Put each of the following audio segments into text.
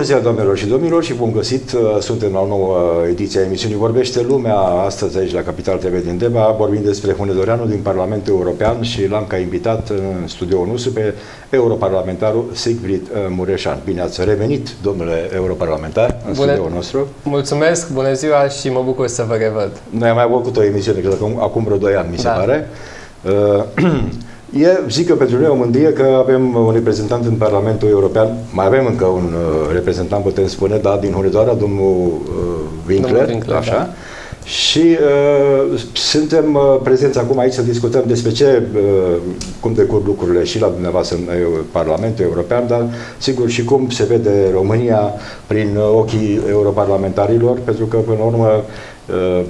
Bună ziua, doamnelor și domnilor, și bun găsit! Suntem la o nouă ediție a emisiunii Vorbește Lumea, astăzi aici la Capital TV din Deba, vorbim despre Hunedoreanu din Parlamentul European și l-am ca invitat în studioul nostru pe europarlamentarul Sigrid Mureșan. Bine ați revenit, domnule europarlamentar, în bună, studioul nostru. Mulțumesc, bună ziua și mă bucur să vă revăd. Noi am mai făcut o emisiune, cred că acum vreo 2 ani, mi se da. pare. Uh, E, zic că pentru noi o mândrie că avem un reprezentant în Parlamentul European, mai avem încă un uh, reprezentant, putem spune, da, din Hunedoara, domnul uh, Winkler, domnul Winkler așa. Da. Și uh, suntem uh, prezenți acum aici să discutăm despre ce, uh, cum decurg lucrurile și la dumneavoastră în uh, Parlamentul European, dar sigur și cum se vede România prin ochii europarlamentarilor, pentru că până la urmă Uh,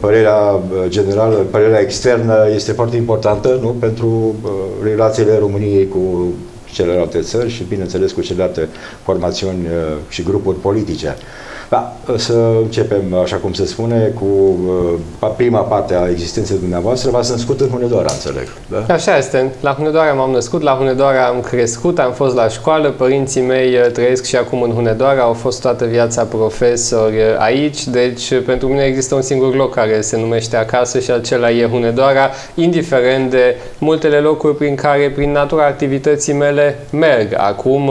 părerea uh, generală, părerea externă este foarte importantă nu? pentru uh, relațiile României cu celelalte țări și, bineînțeles, cu celelalte formațiuni și grupuri politice. Da, să începem, așa cum se spune, cu uh, prima parte a existenței dumneavoastră. V-ați născut în Hunedoara, înțeleg. Da? Așa este. La Hunedoara m-am născut, la Hunedoara am crescut, am fost la școală, părinții mei uh, trăiesc și acum în Hunedoara, au fost toată viața profesori uh, aici, deci pentru mine există un singur loc care se numește acasă și acela e Hunedoara, indiferent de multele locuri prin care, prin natura activității mele, merg. Acum,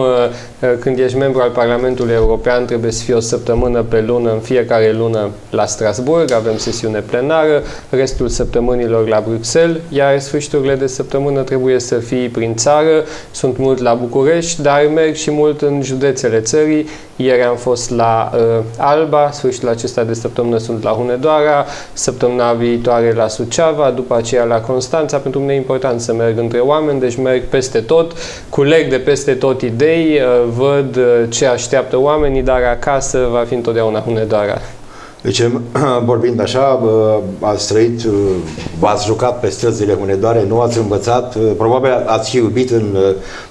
când ești membru al Parlamentului European, trebuie să fie o săptămână săptămână pe lună, în fiecare lună la Strasburg, avem sesiune plenară, restul săptămânilor la Bruxelles, iar sfârșiturile de săptămână trebuie să fii prin țară, sunt mult la București, dar merg și mult în județele țării. Ieri am fost la uh, Alba, sfârșitul acesta de săptămână sunt la Hunedoara, săptămâna viitoare la Suceava, după aceea la Constanța. Pentru mine e important să merg între oameni, deci merg peste tot, culeg de peste tot idei, uh, văd uh, ce așteaptă oamenii, dar acasă va fi întotdeauna Hunedoara. Deci, vorbind așa, ați trăit, v-ați jucat pe străzile Hunedoare, nu ați învățat, probabil ați și iubit în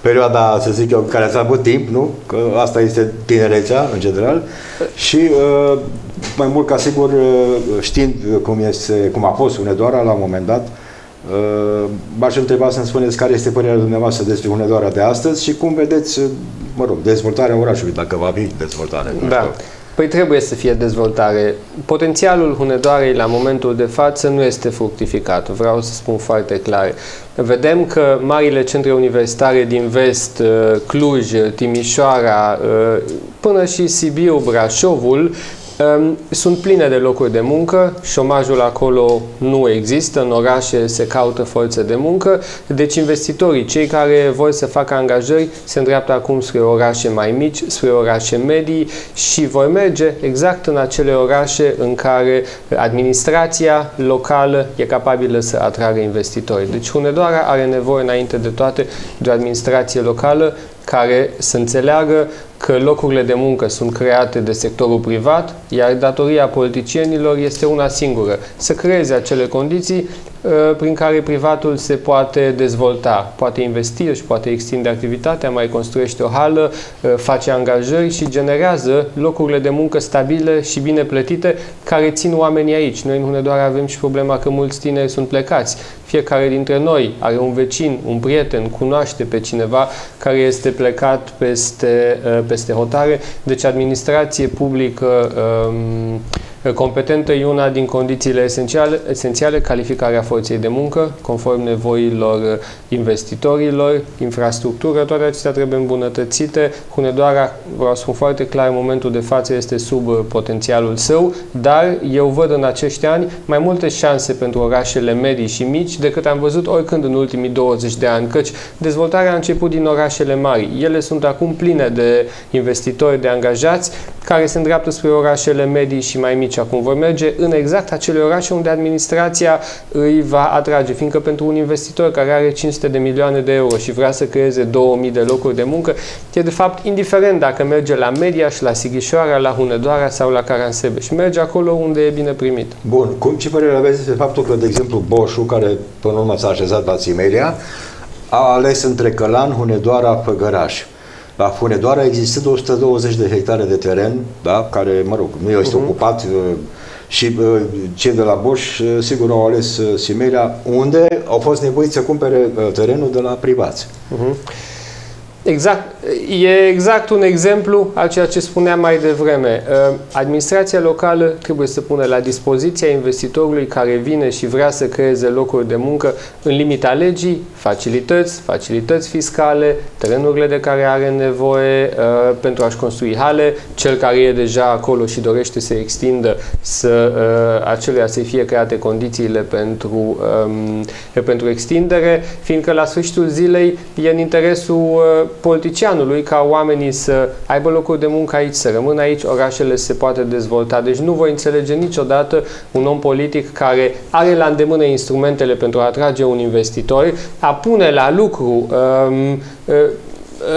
perioada, să zic eu, în care ați avut timp, nu? Că asta este tinerețea, în general. Și mai mult ca sigur, știind cum, este, cum a fost Hunedoara la un moment dat, v-aș întreba să-mi spuneți care este părerea dumneavoastră despre Hunedoara de astăzi și cum vedeți, mă rog, dezvoltarea orașului, dacă va fi dezvoltare. Da. Știu. Păi trebuie să fie dezvoltare. Potențialul Hunedoarei la momentul de față nu este fructificat, vreau să spun foarte clar. Vedem că marile centre universitare din vest, uh, Cluj, Timișoara, uh, până și Sibiu, Brașovul, sunt pline de locuri de muncă, șomajul acolo nu există, în orașe se caută forță de muncă, deci investitorii, cei care vor să facă angajări, se îndreaptă acum spre orașe mai mici, spre orașe medii și vor merge exact în acele orașe în care administrația locală e capabilă să atragă investitori. Deci Hunedoara are nevoie înainte de toate de o administrație locală care să înțeleagă că locurile de muncă sunt create de sectorul privat, iar datoria politicienilor este una singură, să creeze acele condiții uh, prin care privatul se poate dezvolta, poate investi, și poate extinde activitatea, mai construiește o hală, uh, face angajări și generează locurile de muncă stabile și bine plătite care țin oamenii aici. Noi în Hunedoara avem și problema că mulți tineri sunt plecați. Fiecare dintre noi are un vecin, un prieten, cunoaște pe cineva care este plecat peste, uh, peste hotare. Deci administrație publică um, competentă e una din condițiile esențiale, esențiale, calificarea forței de muncă, conform nevoilor investitorilor, infrastructură, toate acestea trebuie îmbunătățite. Hunedoara, vreau să spun foarte clar, în momentul de față este sub potențialul său, dar eu văd în acești ani mai multe șanse pentru orașele medii și mici decât am văzut oricând în ultimii 20 de ani, căci dezvoltarea a început din orașele mari. Ele sunt acum pline de investitori, de angajați, care se îndreaptă spre orașele medii și mai mici. Acum vor merge în exact acele orașe unde administrația îi va atrage, fiindcă pentru un investitor care are 500 de milioane de euro și vrea să creeze 2000 de locuri de muncă, e de fapt indiferent dacă merge la Media și la Sighișoara, la Hunedoara sau la Caransebeș. Merge acolo unde e bine primit. Bun. Cum ce părere aveți despre faptul că, de exemplu, Boșu, care până la urmă s-a așezat la Simeria, a ales între Călan, Hunedoara, Făgăraș. La Funedoara există 120 de hectare de teren, da, care, mă rog, nu este uh-huh. ocupat uh, și uh, cei de la Bosch, uh, sigur, au ales Simeria, unde au fost nevoiți să cumpere terenul de la privați. Uh-huh. Exact. E exact un exemplu al ceea ce spuneam mai devreme. Uh, administrația locală trebuie să pună la dispoziția investitorului care vine și vrea să creeze locuri de muncă în limita legii, facilități, facilități fiscale, terenurile de care are nevoie uh, pentru a-și construi hale, cel care e deja acolo și dorește să extindă, să uh, acelea să fie create condițiile pentru, um, pentru extindere, fiindcă la sfârșitul zilei e în interesul uh, politicianului ca oamenii să aibă locuri de muncă aici, să rămână aici, orașele se poate dezvolta. Deci nu voi înțelege niciodată un om politic care are la îndemână instrumentele pentru a atrage un investitor, a pune la lucru um, uh,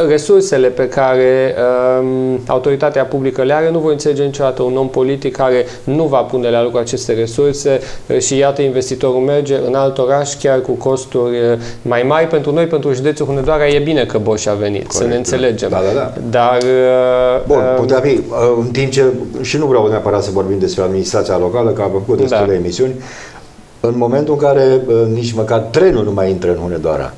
resursele pe care um, autoritatea publică le are, nu voi înțelege niciodată un om politic care nu va pune la lucru aceste resurse uh, și iată investitorul merge în alt oraș chiar cu costuri uh, mai mari pentru noi, pentru județul Hunedoara e bine că Boș a venit, Corect, să ne da. înțelegem. Da, da, da. Dar uh, Bun, uh, putea fi, uh, în timp ce și nu vreau neapărat să vorbim despre administrația locală, că am făcut destule da. emisiuni, în momentul în care uh, nici măcar trenul nu mai intră în Hunedoara,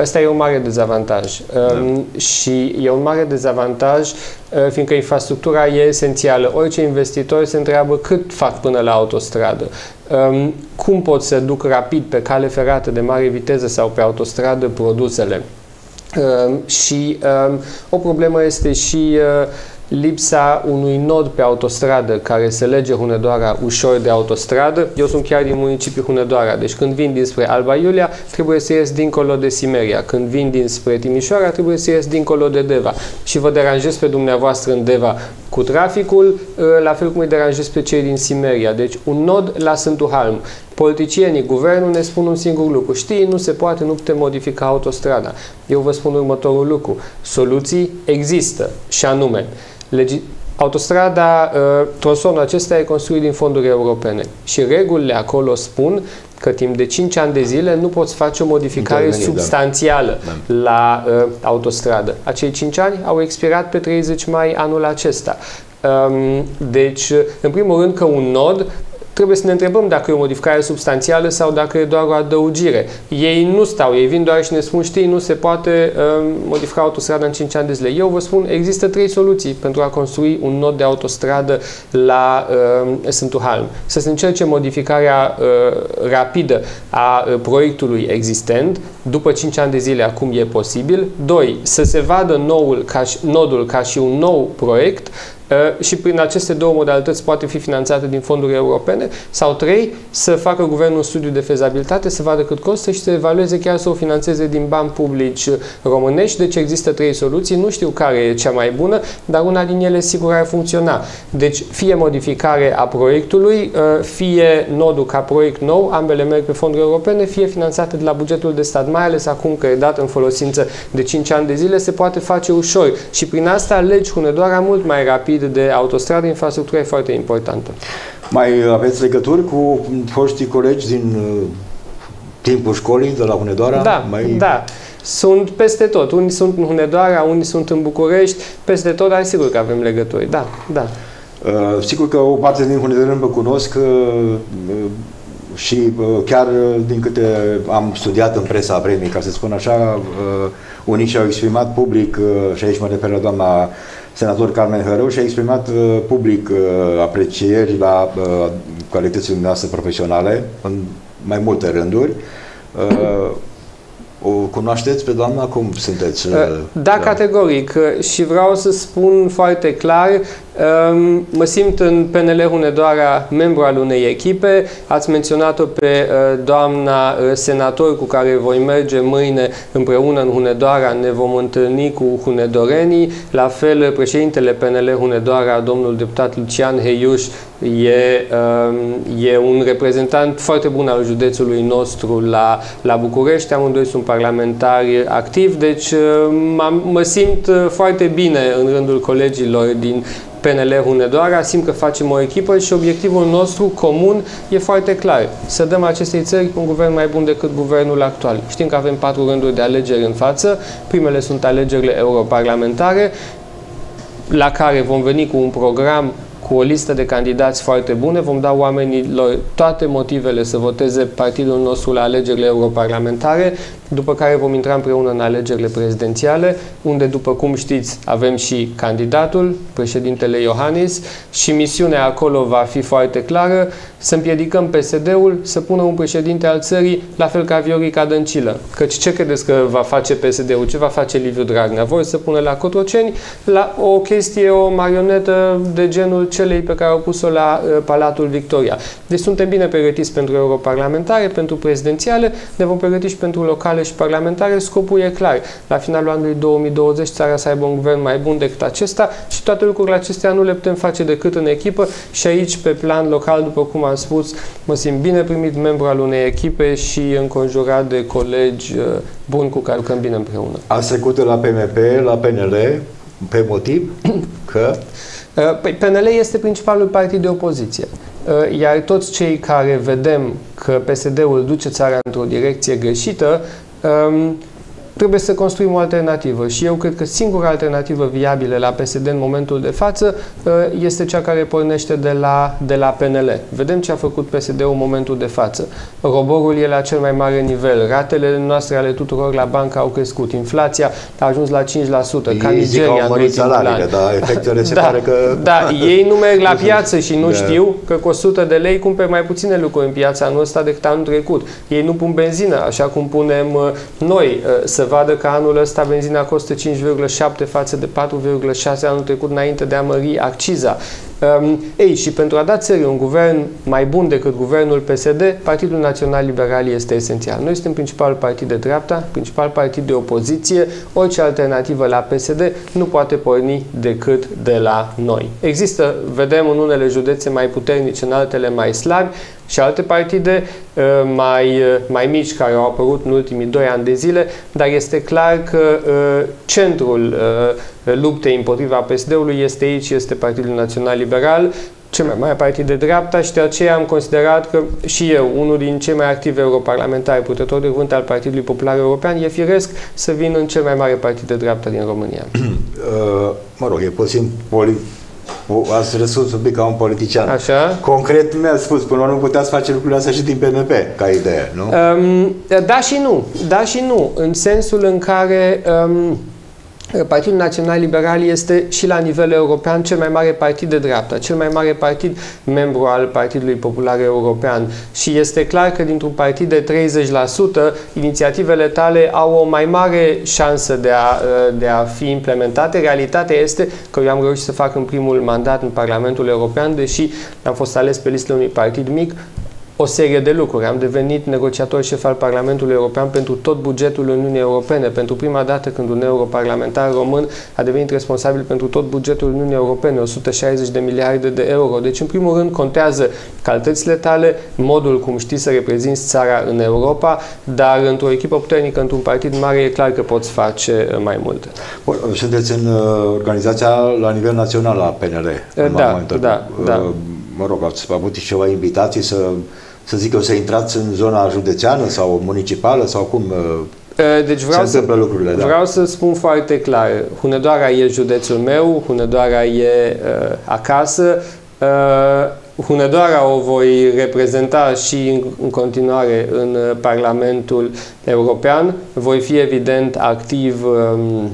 Ăsta e un mare dezavantaj. Da. Um, și e un mare dezavantaj uh, fiindcă infrastructura e esențială. Orice investitor se întreabă cât fac până la autostradă. Um, cum pot să duc rapid pe cale ferată de mare viteză sau pe autostradă produsele. Um, și um, o problemă este și uh, lipsa unui nod pe autostradă care să lege Hunedoara ușor de autostradă. Eu sunt chiar din municipiul Hunedoara, deci când vin dinspre Alba Iulia, trebuie să ies dincolo de Simeria. Când vin dinspre Timișoara, trebuie să ies dincolo de Deva. Și vă deranjez pe dumneavoastră în Deva cu traficul, ă, la fel cum îi deranjez pe cei din Simeria. Deci un nod la Sfântul Halm. Politicienii, guvernul ne spun un singur lucru. Știi, nu se poate, nu putem modifica autostrada. Eu vă spun următorul lucru. Soluții există și anume Legi Autostrada, uh, tronsonul acesta e construit din fonduri europene și regulile acolo spun că timp de 5 ani de zile nu poți face o modificare Intervenit, da. substanțială da. la uh, autostradă. Acei 5 ani au expirat pe 30 mai anul acesta. Um, deci, în primul rând că un nod trebuie să ne întrebăm dacă e o modificare substanțială sau dacă e doar o adăugire. Ei nu stau, ei vin doar și ne spun, știi, nu se poate uh, modifica autostrada în 5 ani de zile. Eu vă spun, există trei soluții pentru a construi un nod de autostradă la uh, Sfântul Halm. Să se încerce modificarea uh, rapidă a uh, proiectului existent, după 5 ani de zile acum e posibil. Doi, să se vadă noul ca și, nodul ca și un nou proiect Uh, și prin aceste două modalități poate fi finanțată din fonduri europene sau trei, să facă guvernul un studiu de fezabilitate, să vadă cât costă și să evalueze chiar să o finanțeze din bani publici românești. Deci există trei soluții, nu știu care e cea mai bună, dar una din ele sigur ar funcționa. Deci fie modificare a proiectului, uh, fie nodul ca proiect nou, ambele merg pe fonduri europene, fie finanțate de la bugetul de stat, mai ales acum că e dat în folosință de 5 ani de zile, se poate face ușor și prin asta legi Hunedoara mult mai rapid rapid de autostradă, infrastructura e foarte importantă. Mai aveți legături cu foștii colegi din uh, timpul școlii de la Hunedoara? Da, mai... da. Sunt peste tot. Unii sunt în Hunedoara, unii sunt în București, peste tot, dar sigur că avem legături. Da, da. Uh, sigur că o parte din Hunedoara mă cunosc uh, uh, și uh, chiar din câte am studiat în presa vremii, ca să spun așa, uh, unii și-au exprimat public, uh, și aici mă refer la doamna senator Carmen Hărău și a exprimat uh, public uh, aprecieri la uh, calitățile noastre profesionale în mai multe rânduri. Uh, o cunoașteți pe doamna? Cum sunteți? Uh, da, da, categoric. Și vreau să spun foarte clar, um, mă simt în PNL Hunedoara membru al unei echipe. Ați menționat-o pe uh, doamna uh, senator cu care voi merge mâine împreună în Hunedoara. Ne vom întâlni cu hunedorenii. La fel, președintele PNL Hunedoara, domnul deputat Lucian Heiuș, e, um, e un reprezentant foarte bun al județului nostru la, la București. Amândoi sunt parlamentari activi, deci uh, mă simt uh, foarte bine în rândul colegilor din PNL Hunedoara, simt că facem o echipă și obiectivul nostru comun e foarte clar. Să dăm acestei țări un guvern mai bun decât guvernul actual. Știm că avem patru rânduri de alegeri în față. Primele sunt alegerile europarlamentare, la care vom veni cu un program cu o listă de candidați foarte bune, vom da oamenilor toate motivele să voteze partidul nostru la alegerile europarlamentare după care vom intra împreună în alegerile prezidențiale, unde, după cum știți, avem și candidatul, președintele Iohannis, și misiunea acolo va fi foarte clară, să împiedicăm PSD-ul să pună un președinte al țării, la fel ca Viorica Dăncilă. Căci ce credeți că va face PSD-ul? Ce va face Liviu Dragnea? Voi să pună la Cotroceni la o chestie, o marionetă de genul celei pe care au pus-o la uh, Palatul Victoria. Deci suntem bine pregătiți pentru europarlamentare, pentru prezidențiale, ne vom pregăti și pentru locale și parlamentare. Scopul e clar. La finalul anului 2020 țara să aibă un guvern mai bun decât acesta și toate lucrurile acestea nu le putem face decât în echipă și aici, pe plan local, după cum am spus, mă simt bine primit membru al unei echipe și înconjurat de colegi uh, buni cu care lucrăm bine împreună. Ați trecut la PMP, la PNL, pe motiv că... Uh, păi PNL este principalul partid de opoziție. Uh, iar toți cei care vedem că PSD-ul duce țara într-o direcție greșită, um, trebuie să construim o alternativă și eu cred că singura alternativă viabilă la PSD în momentul de față uh, este cea care pornește de la, de la PNL. Vedem ce a făcut PSD-ul în momentul de față. Roborul e la cel mai mare nivel, ratele noastre ale tuturor la bancă au crescut, inflația a ajuns la 5%, ca Nigeria în salariile, dar efectele se da, pare că... Da, ei nu merg la piață și nu da. știu că cu 100 de lei cumperi mai puține lucruri în piața anul ăsta decât anul trecut. Ei nu pun benzină, așa cum punem uh, noi, uh, să vadă că anul ăsta benzina costă 5,7 față de 4,6 anul trecut înainte de a mări acciza. Um, ei, și pentru a da țării un guvern mai bun decât guvernul PSD, Partidul Național Liberal este esențial. Noi suntem principalul partid de dreapta, principal partid de opoziție, orice alternativă la PSD nu poate porni decât de la noi. Există, vedem în unele județe mai puternice, în altele mai slabi, și alte partide uh, mai, uh, mai mici care au apărut în ultimii doi ani de zile, dar este clar că uh, centrul luptei împotriva PSD-ului este aici, este Partidul Național Liberal, cel mai mare partid de dreapta și de aceea am considerat că și eu, unul din cei mai activi europarlamentari, purtător de cuvânt al Partidului Popular European, e firesc să vin în cel mai mare partid de dreapta din România. mă rog, e puțin poli ați răspuns un pic ca un politician. Așa. Concret mi-a spus, până nu puteați face lucrurile astea și din PNP, ca idee, nu? Um, da și nu. Da și nu. În sensul în care um, Partidul Național Liberal este și la nivel european cel mai mare partid de dreapta, cel mai mare partid membru al Partidului Popular European și este clar că dintr-un partid de 30%, inițiativele tale au o mai mare șansă de a, de a fi implementate. Realitatea este că eu am reușit să fac în primul mandat în Parlamentul European, deși am fost ales pe listele unui partid mic, o serie de lucruri. Am devenit negociator șef al Parlamentului European pentru tot bugetul Uniunii Europene. Pentru prima dată când un europarlamentar român a devenit responsabil pentru tot bugetul Uniunii Europene, 160 de miliarde de euro. Deci, în primul rând, contează calitățile tale, modul cum știi să reprezinți țara în Europa, dar într-o echipă puternică, într-un partid mare, e clar că poți face mai multe. Bun, sunteți în uh, organizația la nivel național la PNL. Da, da, da. Mă rog, ați avut și ceva invitații să să zic eu, să intrați în zona județeană sau municipală sau cum uh, deci vreau se întâmplă să, lucrurile? Da. Vreau să spun foarte clar, Hunedoara e județul meu, Hunedoara e uh, acasă, uh, Hunedoara o voi reprezenta și în, în continuare în uh, Parlamentul European, voi fi evident activ um,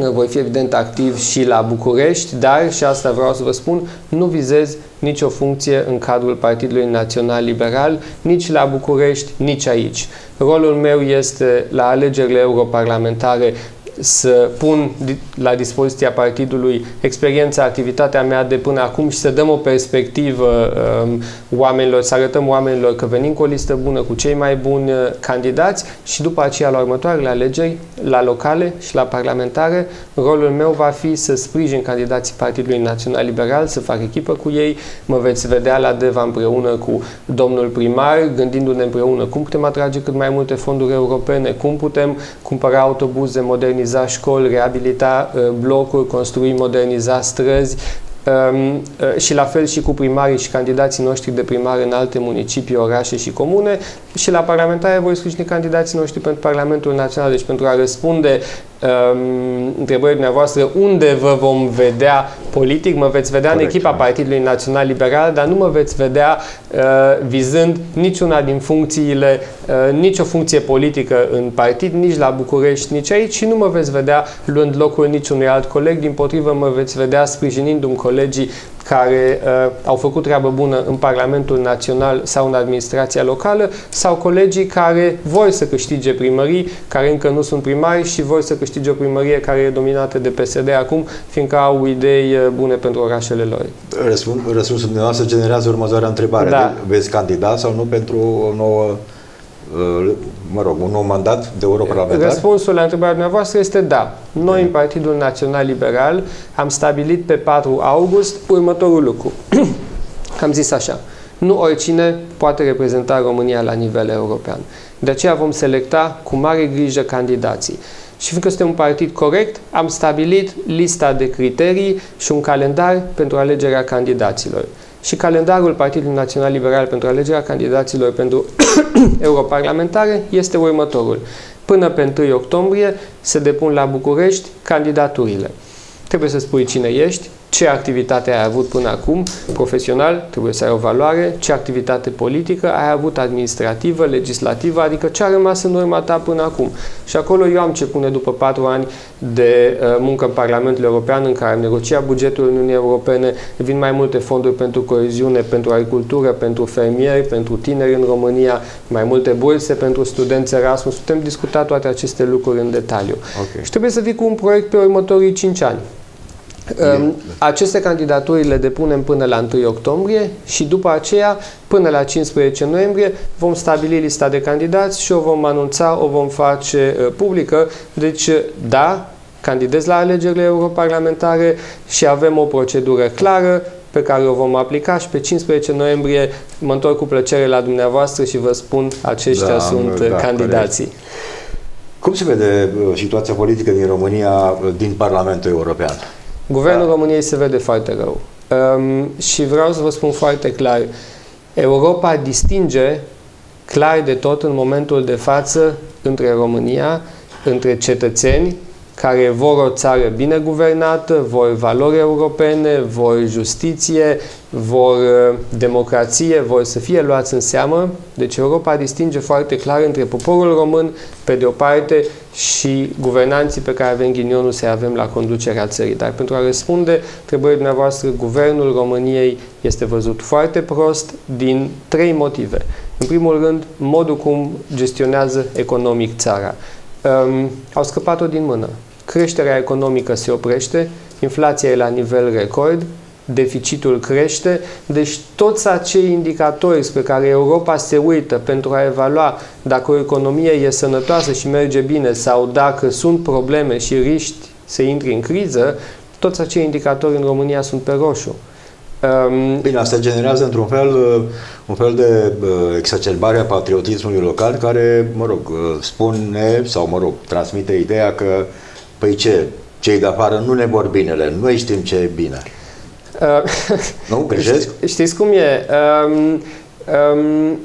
voi fi evident activ și la București, dar, și asta vreau să vă spun, nu vizez nicio funcție în cadrul Partidului Național Liberal, nici la București, nici aici. Rolul meu este la alegerile europarlamentare să pun la dispoziția partidului experiența, activitatea mea de până acum și să dăm o perspectivă um, oamenilor, să arătăm oamenilor că venim cu o listă bună, cu cei mai buni uh, candidați și după aceea la următoarele alegeri, la locale și la parlamentare, rolul meu va fi să sprijin candidații Partidului Național Liberal, să fac echipă cu ei, mă veți vedea la DEVA împreună cu domnul primar, gândindu-ne împreună cum putem atrage cât mai multe fonduri europene, cum putem cumpăra autobuze modernizate moderniza școli, reabilita uh, blocuri, construi, moderniza străzi, um, uh, și la fel și cu primarii și candidații noștri de primar în alte municipii, orașe și comune, și la parlamentare voi sprijini candidații noștri pentru Parlamentul Național, deci pentru a răspunde um, întrebării dumneavoastră unde vă vom vedea politic, mă veți vedea Corect, în echipa da. Partidului Național Liberal, dar nu mă veți vedea uh, vizând niciuna din funcțiile, uh, nicio funcție politică în partid, nici la București, nici aici și nu mă veți vedea luând locul niciunui alt coleg, din potrivă mă veți vedea sprijinind-mi colegii care uh, au făcut treabă bună în Parlamentul Național sau în administrația locală sau colegii care vor să câștige primării, care încă nu sunt primari și vor să câștige o primărie care e dominată de PSD acum, fiindcă au idei uh, bune pentru orașele lor. răspunsul dumneavoastră generează următoarea întrebare. Da. Veți candida sau nu pentru o nouă uh, mă rog, un nou mandat de europarlamentar? Răspunsul la întrebarea dumneavoastră este da. Noi, în Partidul Național Liberal, am stabilit pe 4 august următorul lucru. am zis așa, nu oricine poate reprezenta România la nivel european. De aceea vom selecta cu mare grijă candidații. Și fiindcă suntem un partid corect, am stabilit lista de criterii și un calendar pentru alegerea candidaților. Și calendarul Partidului Național Liberal pentru alegerea candidaților pentru europarlamentare este următorul. Până pe 1 octombrie se depun la București candidaturile. Trebuie să spui cine ești, ce activitate ai avut până acum, profesional, trebuie să ai o valoare, ce activitate politică ai avut, administrativă, legislativă, adică ce a rămas în urma ta până acum. Și acolo eu am ce pune după patru ani de uh, muncă în Parlamentul European, în care am negociat bugetul Uniunii Europene, vin mai multe fonduri pentru coeziune, pentru agricultură, pentru fermieri, pentru tineri în România, mai multe burse pentru studenți Erasmus. Putem discuta toate aceste lucruri în detaliu. Okay. Și trebuie să vii cu un proiect pe următorii 5 ani. Aceste candidaturi le depunem până la 1 octombrie și după aceea, până la 15 noiembrie, vom stabili lista de candidați și o vom anunța, o vom face uh, publică. Deci, da, candidez la alegerile europarlamentare și avem o procedură clară pe care o vom aplica și pe 15 noiembrie mă întorc cu plăcere la dumneavoastră și vă spun aceștia da, sunt da, candidații. Corect. Cum se vede uh, situația politică din România uh, din Parlamentul European? Guvernul da. României se vede foarte rău. Um, și vreau să vă spun foarte clar, Europa distinge clar de tot în momentul de față între România, între cetățeni care vor o țară bine guvernată, vor valori europene, vor justiție, vor uh, democrație, vor să fie luați în seamă. Deci Europa distinge foarte clar între poporul român, pe de o parte, și guvernanții pe care avem ghinionul să avem la conducerea țării. Dar pentru a răspunde trebuie dumneavoastră, guvernul României este văzut foarte prost din trei motive. În primul rând, modul cum gestionează economic țara um, au scăpat-o din mână. Creșterea economică se oprește, inflația e la nivel record, deficitul crește, deci toți acei indicatori spre care Europa se uită pentru a evalua dacă o economie e sănătoasă și merge bine sau dacă sunt probleme și riști să intri în criză, toți acei indicatori în România sunt pe roșu. Um, Bine, asta generează într-un fel uh, un fel de uh, exacerbare a patriotismului local care, mă rog, uh, spune sau, mă rog, transmite ideea că, păi ce, cei de afară nu ne vor binele, noi știm ce e bine. Uh, nu, greșesc? Știți cum e? Um, um,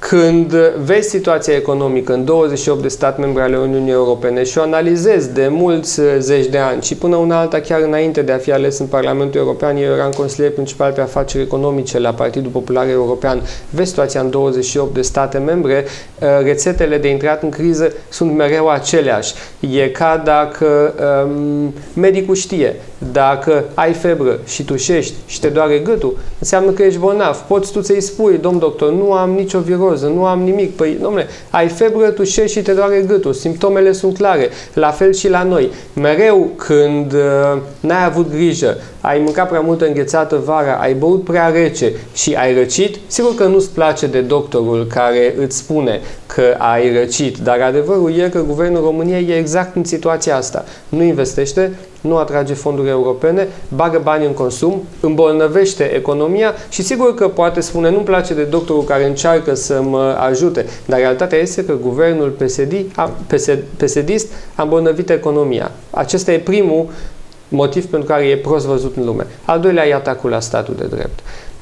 când vezi situația economică în 28 de stat membre ale Uniunii Europene și o analizezi de mulți uh, zeci de ani și până una alta chiar înainte de a fi ales în Parlamentul European, eu eram consilier principal pe afaceri economice la Partidul Popular European, vezi situația în 28 de state membre, uh, rețetele de intrat în criză sunt mereu aceleași. E ca dacă um, medicul știe, dacă ai febră și tușești și te doare gâtul, înseamnă că ești bolnav. Poți tu să-i spui, domn doctor, nu am nicio viroză ciroză, nu am nimic. Păi, domnule, ai febră, tușești și te doare gâtul. Simptomele sunt clare. La fel și la noi. Mereu când uh, n-ai avut grijă, ai mâncat prea multă înghețată vara, ai băut prea rece și ai răcit, sigur că nu-ți place de doctorul care îți spune că ai răcit, dar adevărul e că Guvernul României e exact în situația asta. Nu investește, nu atrage fonduri europene, bagă bani în consum, îmbolnăvește economia și sigur că poate spune nu-mi place de doctorul care încearcă să mă ajute, dar realitatea este că guvernul PSD, a, PSD, psd a îmbolnăvit economia. Acesta e primul motiv pentru care e prost văzut în lume. Al doilea e atacul la statul de drept.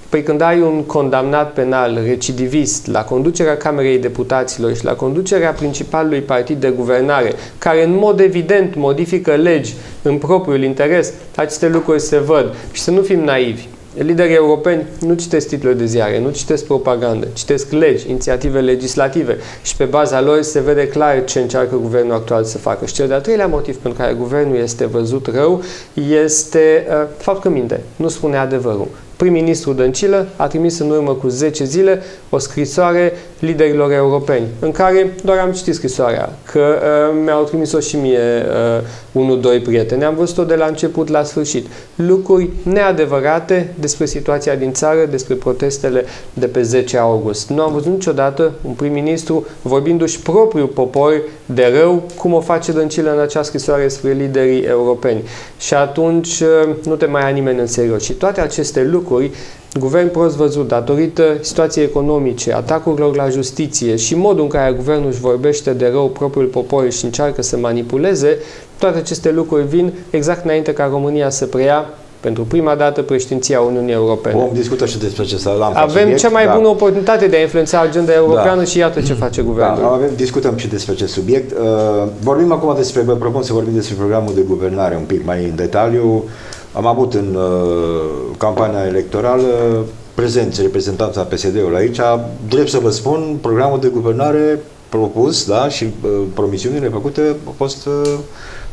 Păi când ai un condamnat penal recidivist la conducerea Camerei Deputaților și la conducerea principalului partid de guvernare, care în mod evident modifică legi în propriul interes, aceste lucruri se văd și să nu fim naivi. Liderii europeni nu citesc titluri de ziare, nu citesc propagandă, citesc legi, inițiative legislative și pe baza lor se vede clar ce încearcă guvernul actual să facă. Și cel de-al treilea motiv pentru care guvernul este văzut rău este uh, faptul că minte, nu spune adevărul prim-ministru Dăncilă a trimis în urmă cu 10 zile o scrisoare liderilor europeni, în care doar am citit scrisoarea, că uh, mi-au trimis-o și mie uh, unul, doi prieteni. Am văzut-o de la început la sfârșit. Lucruri neadevărate despre situația din țară, despre protestele de pe 10 august. Nu am văzut niciodată un prim-ministru vorbindu-și propriul popor de rău, cum o face Dăncilă în acea scrisoare spre liderii europeni. Și atunci uh, nu te mai ia nimeni în serios. Și toate aceste lucruri guvern prost văzut datorită situației economice, atacurilor la justiție și modul în care guvernul își vorbește de rău propriul popor și încearcă să manipuleze, toate aceste lucruri vin exact înainte ca România să preia pentru prima dată președinția Uniunii Europene. Vom discuta și despre ce să Avem subiect, cea mai da. bună oportunitate de a influența agenda europeană da. și iată ce face guvernul. Da, avem, discutăm și despre acest subiect. Uh, vorbim acum despre, vă propun să vorbim despre programul de guvernare un pic mai în detaliu. Am avut în uh, campania electorală prezenți reprezentanța PSD-ului aici. Drept să vă spun, programul de guvernare propus da, și uh, promisiunile făcute au fost uh,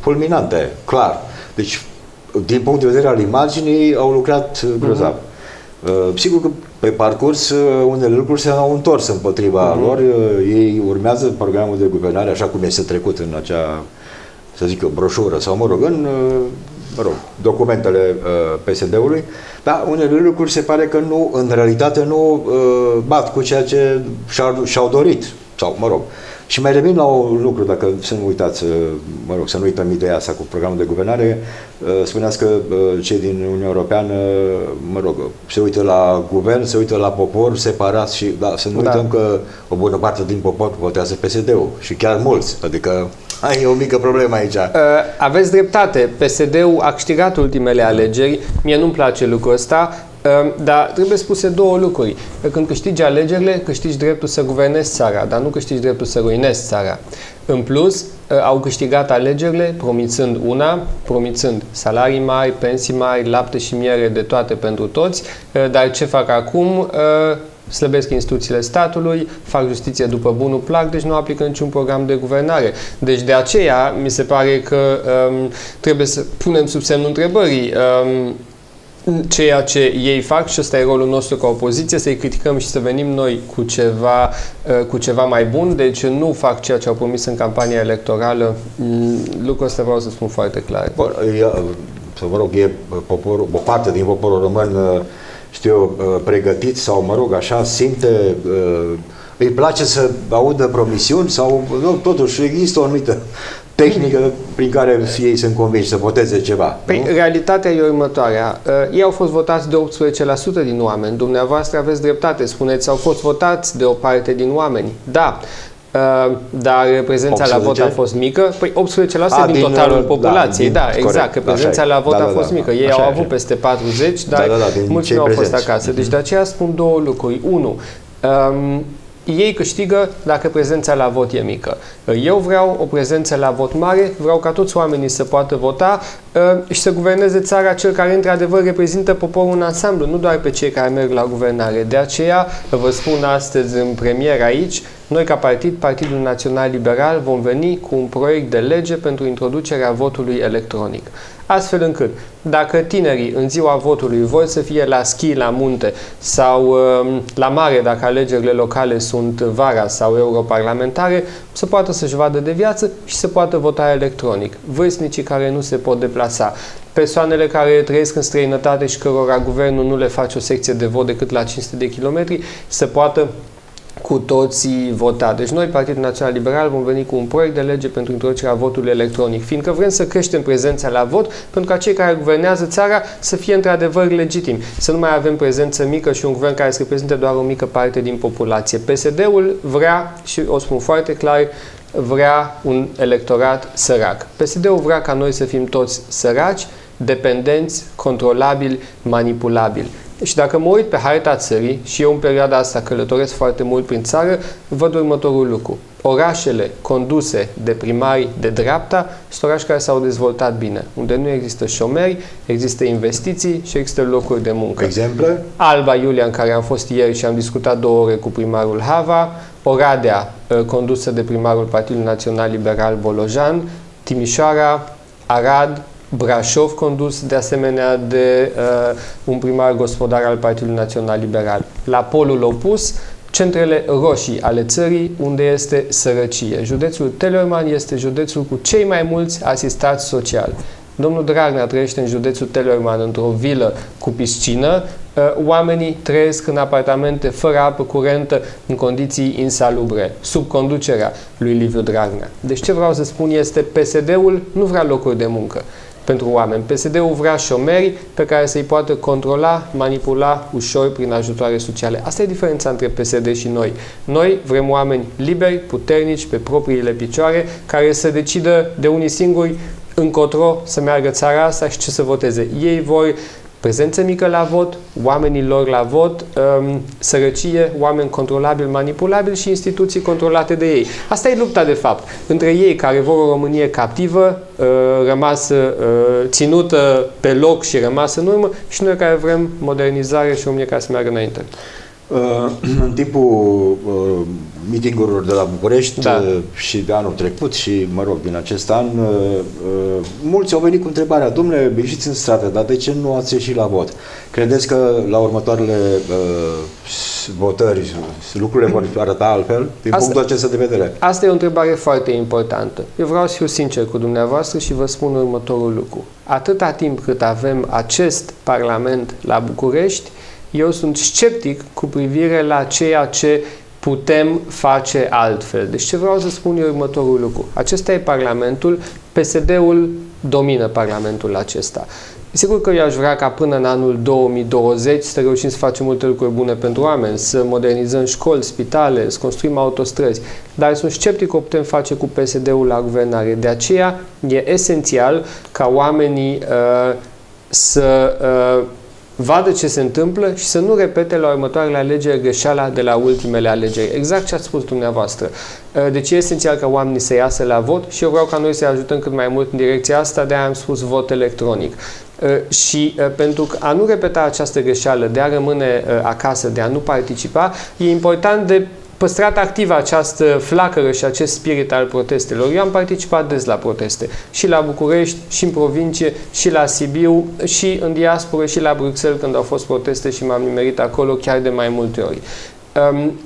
fulminante, clar. Deci, din punct de vedere al imaginii, au lucrat uh, grozav. Uh-huh. Uh, sigur că pe parcurs uh, unele lucruri se au întors împotriva uh-huh. lor. Uh, ei urmează programul de guvernare așa cum este trecut în acea, să zic eu, broșură sau, mă rog, în uh, mă rog, documentele uh, PSD-ului, dar unele lucruri se pare că nu, în realitate nu uh, bat cu ceea ce și-au, și-au dorit, sau mă rog. Și mai revin la un lucru, dacă să nu uitați, uh, mă rog, să nu uităm ideea asta cu programul de guvernare, uh, spuneați că uh, cei din Uniunea Europeană, mă rog, se uită la guvern, se uită la popor separat și da, să nu da. uităm că o bună parte din popor votează PSD-ul și chiar mulți, adică Ai, e o mică problemă aici. Uh, aveți dreptate. PSD-ul a câștigat ultimele alegeri. Mie nu-mi place lucrul ăsta. Uh, dar trebuie spuse două lucruri. Când câștigi alegerile, câștigi dreptul să guvernezi țara, dar nu câștigi dreptul să ruinezi țara. În plus, uh, au câștigat alegerile promițând una, promițând salarii mari, pensii mari, lapte și miere de toate pentru toți, uh, dar ce fac acum? Slăbesc instituțiile statului, fac justiție după bunul plac, deci nu aplică niciun program de guvernare. Deci de aceea mi se pare că um, trebuie să punem sub semnul întrebării um, ceea ce ei fac și ăsta e rolul nostru ca opoziție, să-i criticăm și să venim noi cu ceva, uh, cu ceva mai bun, deci nu fac ceea ce au promis în campania electorală. Mm, lucrul ăsta vreau să spun foarte clar. Bun, e, să vă rog, e poporul, o parte din poporul român uh, știu eu, uh, pregătit sau, mă rog, așa, simte, îi place să audă promisiuni sau, nu, totuși există o anumită tehnică prin care ei sunt convinși să voteze ceva. Păi, nu? realitatea e următoarea. Uh, ei au fost votați de 18% din oameni. Dumneavoastră aveți dreptate. Spuneți, au fost votați de o parte din oameni. Da. Uh, dar prezența 18? la vot a fost mică. Păi 18% a, din, din totalul da, populației, da, da exact, că prezența la vot da, da, a fost da, mică. Ei au avut așa. peste 40, dar da, da, da, mulți nu au fost acasă. Deci de aceea spun două lucruri. Unu, um, ei câștigă dacă prezența la vot e mică. Eu vreau o prezență la vot mare, vreau ca toți oamenii să poată vota uh, și să guverneze țara cel care într-adevăr reprezintă poporul în ansamblu, nu doar pe cei care merg la guvernare. De aceea vă spun astăzi în premier aici, noi ca partid, Partidul Național Liberal, vom veni cu un proiect de lege pentru introducerea votului electronic astfel încât dacă tinerii în ziua votului vor să fie la schi la munte sau uh, la mare dacă alegerile locale sunt vara sau europarlamentare, să poată să-și vadă de viață și să poată vota electronic. Vârstnicii care nu se pot deplasa, persoanele care trăiesc în străinătate și cărora guvernul nu le face o secție de vot decât la 500 de kilometri, să poată cu toții vota. Deci noi, Partidul Național Liberal, vom veni cu un proiect de lege pentru introducerea votului electronic, fiindcă vrem să creștem prezența la vot, pentru ca cei care guvernează țara să fie într-adevăr legitimi, să nu mai avem prezență mică și un guvern care să reprezinte doar o mică parte din populație. PSD-ul vrea, și o spun foarte clar, vrea un electorat sărac. PSD-ul vrea ca noi să fim toți săraci, dependenți, controlabili, manipulabili. Și dacă mă uit pe harta țării, și eu în perioada asta călătoresc foarte mult prin țară, văd următorul lucru. Orașele conduse de primari de dreapta sunt orașe care s-au dezvoltat bine, unde nu există șomeri, există investiții și există locuri de muncă. Exemple? Alba Iulia, în care am fost ieri și am discutat două ore cu primarul Hava, Oradea, ă, condusă de primarul Partidului Național Liberal Bolojan, Timișoara, Arad, Brașov, condus de asemenea de uh, un primar gospodar al Partidului Național Liberal. La polul opus, centrele roșii ale țării, unde este sărăcie. Județul Telorman este județul cu cei mai mulți asistați social. Domnul Dragnea trăiește în județul Telorman, într-o vilă cu piscină. Uh, oamenii trăiesc în apartamente fără apă curentă, în condiții insalubre, sub conducerea lui Liviu Dragnea. Deci ce vreau să spun este, PSD-ul nu vrea locuri de muncă pentru oameni. PSD-ul vrea șomeri pe care să-i poată controla, manipula ușor prin ajutoare sociale. Asta e diferența între PSD și noi. Noi vrem oameni liberi, puternici, pe propriile picioare, care să decidă de unii singuri încotro să meargă țara asta și ce să voteze. Ei vor prezență mică la vot, oamenii lor la vot, um, sărăcie, oameni controlabili, manipulabili și instituții controlate de ei. Asta e lupta, de fapt, între ei care vor o Românie captivă, uh, rămasă, uh, ținută pe loc și rămasă în urmă, și noi care vrem modernizare și România care să meargă înainte. Uh, în timpul uh, mitingurilor de la București da. Uh, și de anul trecut și, mă rog, din acest an, mulți au venit cu întrebarea, domnule, ieșiți în stradă, dar de ce nu ați ieșit la vot? Credeți că la următoarele votări lucrurile vor arăta altfel din asta, punctul acesta de vedere? Asta e o întrebare foarte importantă. Eu vreau să fiu sincer cu dumneavoastră și vă spun următorul lucru. Atâta timp cât avem acest Parlament la București, eu sunt sceptic cu privire la ceea ce putem face altfel. Deci ce vreau să spun eu următorul lucru. Acesta e Parlamentul, PSD-ul domină Parlamentul acesta. Sigur că eu aș vrea ca până în anul 2020 să reușim să facem multe lucruri bune pentru oameni, să modernizăm școli, spitale, să construim autostrăzi, dar sunt sceptic că o putem face cu PSD-ul la guvernare. De aceea e esențial ca oamenii uh, să uh, vadă ce se întâmplă și să nu repete la următoarele alegeri greșeala de la ultimele alegeri. Exact ce ați spus dumneavoastră. Uh, deci e esențial ca oamenii să iasă la vot și eu vreau ca noi să ajutăm cât mai mult în direcția asta, de am spus vot electronic. Uh, și uh, pentru a nu repeta această greșeală, de a rămâne acasă, de a nu participa, e important de păstrat activă această flacără și acest spirit al protestelor. Eu am participat des la proteste, și la București, și în provincie, și la Sibiu, și în diasporă, și la Bruxelles când au fost proteste și m-am nimerit acolo chiar de mai multe ori.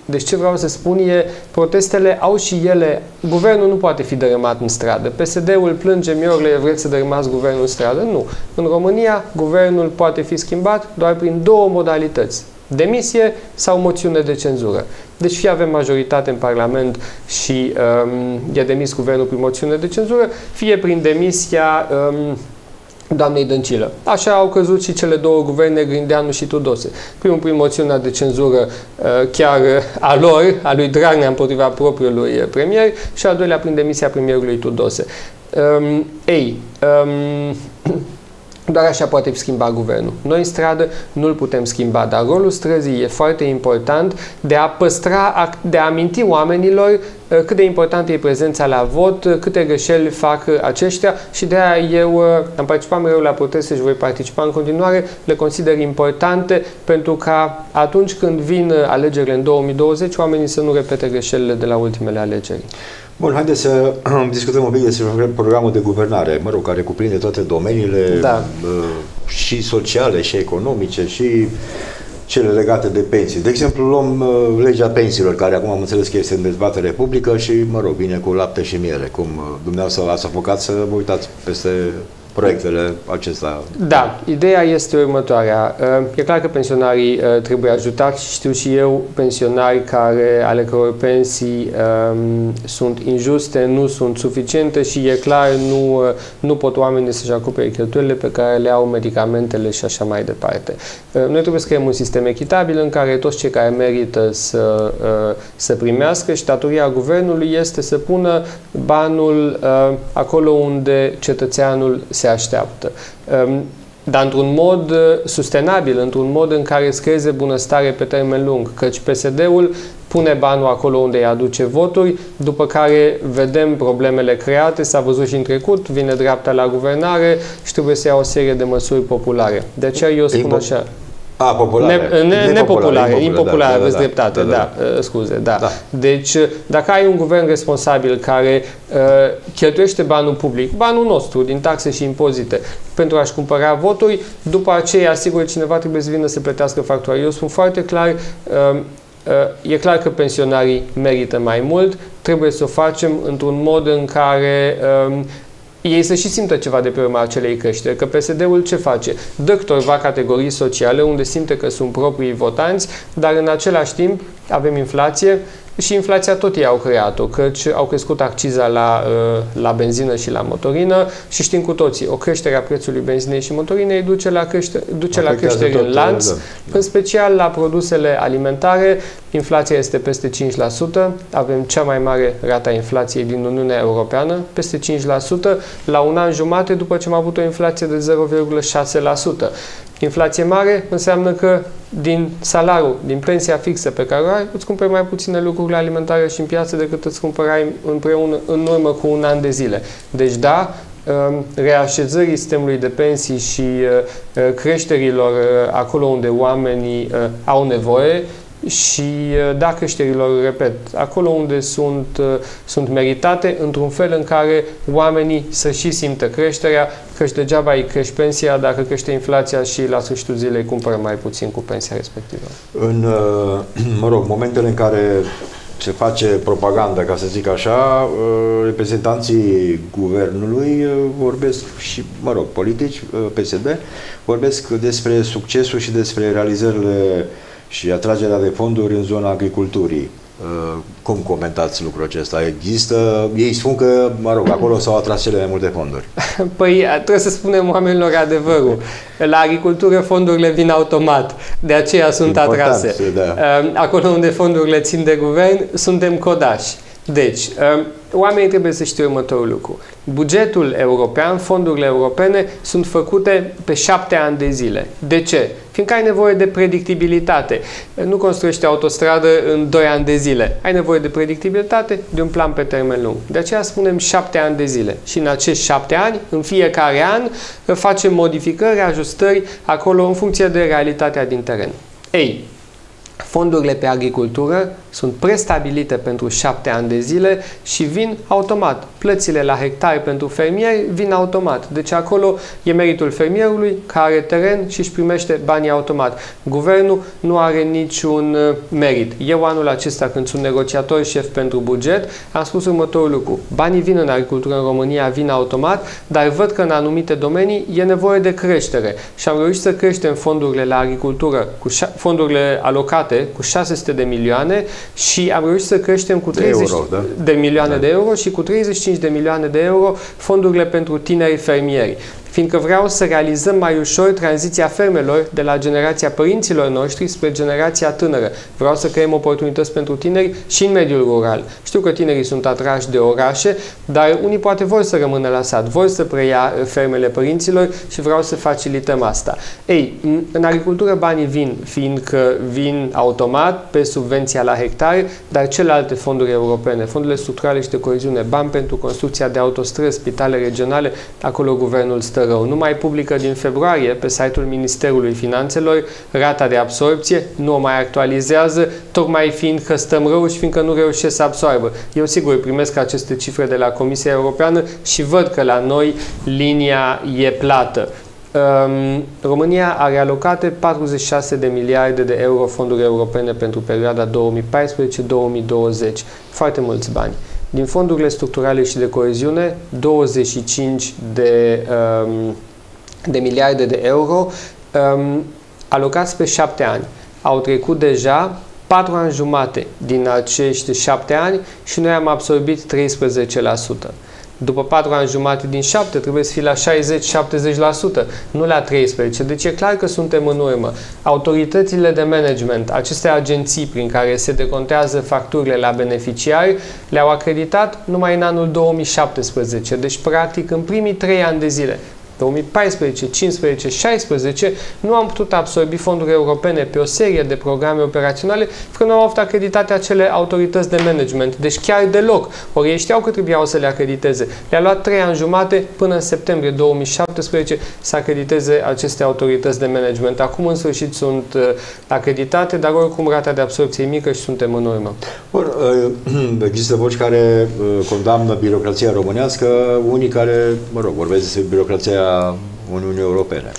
Deci ce vreau să spun e, protestele au și ele, guvernul nu poate fi dărâmat în stradă. PSD-ul plânge, miorle, vreți să dărâmați guvernul în stradă? Nu. În România, guvernul poate fi schimbat doar prin două modalități demisie sau moțiune de cenzură. Deci fie avem majoritate în Parlament și um, e demis guvernul prin moțiune de cenzură, fie prin demisia um, doamnei Dăncilă. Așa au căzut și cele două guverne, Grindeanu și Tudose. Primul prin moțiunea de cenzură uh, chiar a lor, a lui Dragnea împotriva propriului premier și al doilea prin demisia premierului Tudose. Um, ei, um, doar așa poate schimba guvernul. Noi în stradă nu-l putem schimba, dar rolul străzii e foarte important de a păstra, de a aminti oamenilor uh, cât de importantă e prezența la vot, uh, câte greșeli fac uh, aceștia și de aia eu am participat mereu la proteste și voi participa în continuare, le consider importante pentru ca atunci când vin alegerile în 2020, oamenii să nu repete greșelile de la ultimele alegeri. Bun, haideți să discutăm un pic despre programul de guvernare, mă rog, care cuprinde toate domeniile da. și sociale, și economice, și cele legate de pensii. De exemplu, luăm legea pensiilor, care acum am înțeles că este în dezbatere publică și, mă rog, vine cu lapte și miere, cum dumneavoastră ați apucat să vă uitați peste proiectele acestea. Da, ideea este următoarea. Uh, e clar că pensionarii uh, trebuie ajutați și știu și eu pensionari care, ale căror pensii um, sunt injuste, nu sunt suficiente și e clar nu, uh, nu pot oamenii să-și acopere cheltuielile pe care le au medicamentele și așa mai departe. Noi trebuie să creăm un sistem echitabil în care toți cei care merită să, să primească și datoria guvernului este să pună banul acolo unde cetățeanul se așteaptă. Ehm, dar într-un mod uh, sustenabil, într-un mod în care îți creeze bunăstare pe termen lung, căci PSD-ul pune banul acolo unde îi aduce voturi, după care vedem problemele create, s-a văzut și în trecut, vine dreapta la guvernare și trebuie să ia o serie de măsuri populare. De aceea eu spun așa... A, populare. Ne, ne, nepopulare, impopulare, da, aveți da, dreptate, da, da, da, scuze, da. da. Deci, dacă ai un guvern responsabil care uh, cheltuiește banul public, banul nostru, din taxe și impozite, pentru a-și cumpăra voturi, după aceea, sigur, cineva trebuie să vină să plătească factura. Eu spun foarte clar, uh, uh, e clar că pensionarii merită mai mult, trebuie să o facem într-un mod în care uh, ei să și simtă ceva de pe urma acelei creșteri, că PSD-ul ce face? Dă câtorva categorii sociale unde simte că sunt proprii votanți, dar în același timp avem inflație, și inflația tot ei au creat-o, căci au crescut acciza la, uh, la benzină și la motorină și știm cu toții, o creștere a prețului benzinei și motorinei duce la, crește, duce la creștere în lanț, da. în special la produsele alimentare. Inflația este peste 5%, avem cea mai mare rata inflației din Uniunea Europeană, peste 5%, la un an jumate după ce am avut o inflație de 0,6%. Inflație mare înseamnă că din salariul, din pensia fixă pe care o ai, îți cumperi mai puține lucruri alimentare și în piață decât îți cumpărai împreună în urmă cu un an de zile. Deci da, um, reașezării sistemului de pensii și uh, uh, creșterilor uh, acolo unde oamenii au nevoie și da creșterilor, repet, acolo unde sunt, sunt meritate, într-un fel în care oamenii să și simtă creșterea, căci degeaba îi crești pensia dacă crește inflația și la sfârșitul zilei cumpără mai puțin cu pensia respectivă. În, mă rog, momentele în care se face propaganda, ca să zic așa, reprezentanții guvernului vorbesc și, mă rog, politici, PSD, vorbesc despre succesul și despre realizările și atragerea de fonduri în zona agriculturii. Uh, cum comentați lucrul acesta? Există, ei spun că, mă rog, acolo s-au atras cele mai multe fonduri. Păi trebuie să spunem oamenilor adevărul. La agricultură fondurile vin automat, de aceea sunt Important, atrase. Da. Uh, acolo unde fondurile țin de guvern, suntem codași. Deci, um, oamenii trebuie să știe următorul lucru. Bugetul european, fondurile europene sunt făcute pe șapte ani de zile. De ce? Fiindcă ai nevoie de predictibilitate. Nu construiești autostradă în doi ani de zile. Ai nevoie de predictibilitate, de un plan pe termen lung. De aceea spunem șapte ani de zile. Și în acești șapte ani, în fiecare an, facem modificări, ajustări acolo în funcție de realitatea din teren. Ei, fondurile pe agricultură sunt prestabilite pentru șapte ani de zile și vin automat. Plățile la hectare pentru fermieri vin automat. Deci acolo e meritul fermierului care are teren și își primește banii automat. Guvernul nu are niciun uh, merit. Eu anul acesta când sunt negociator șef pentru buget am spus următorul lucru. Banii vin în agricultură în România, vin automat, dar văd că în anumite domenii e nevoie de creștere. Și am reușit să creștem fondurile la agricultură, cu fondurile alocate cu 600 de milioane și am reușit să creștem cu 30 de, euro, da? de milioane da. de euro și cu 35 de milioane de euro fondurile pentru tineri fermieri fiindcă vreau să realizăm mai ușor tranziția fermelor de la generația părinților noștri spre generația tânără. Vreau să creăm oportunități pentru tineri și în mediul rural. Știu că tinerii sunt atrași de orașe, dar unii poate vor să rămână la sat, vor să preia fermele părinților și vreau să facilităm asta. Ei, în agricultură banii vin, fiindcă vin automat pe subvenția la hectare, dar celelalte fonduri europene, fondurile structurale și de coeziune, bani pentru construcția de autostrăzi, spitale regionale, acolo guvernul stă rău. Nu mai publică din februarie pe site-ul Ministerului Finanțelor rata de absorpție, nu o mai actualizează, tocmai fiindcă stăm rău și fiindcă nu reușesc să absorbă. Eu sigur primesc aceste cifre de la Comisia Europeană și văd că la noi linia e plată. Um, România are alocate 46 de miliarde de euro fonduri europene pentru perioada 2014-2020. Foarte mulți bani din fondurile structurale și de coeziune, 25 de, um, de miliarde de euro um, alocați pe șapte ani. Au trecut deja 4 ani jumate din acești șapte ani și noi am absorbit 13%. După 4 ani jumate din 7 trebuie să fie la 60-70%, nu la 13%. Deci e clar că suntem în urmă. Autoritățile de management, aceste agenții prin care se decontează facturile la beneficiari, le-au acreditat numai în anul 2017. Deci, practic, în primii 3 ani de zile. 2014, 15, 16 nu am putut absorbi fonduri europene pe o serie de programe operaționale, că nu au avut acreditate acele autorități de management. Deci chiar deloc. Ori ei știau că trebuiau să le acrediteze. Le-a luat 3 ani jumate până în septembrie 2017 să acrediteze aceste autorități de management. Acum în sfârșit sunt uh, acreditate, dar oricum rata de absorpție e mică și suntem în urmă. Bun, uh, există voci care uh, condamnă birocrația românească, unii care, mă rog, vorbesc despre birocrația Uniunii Europene.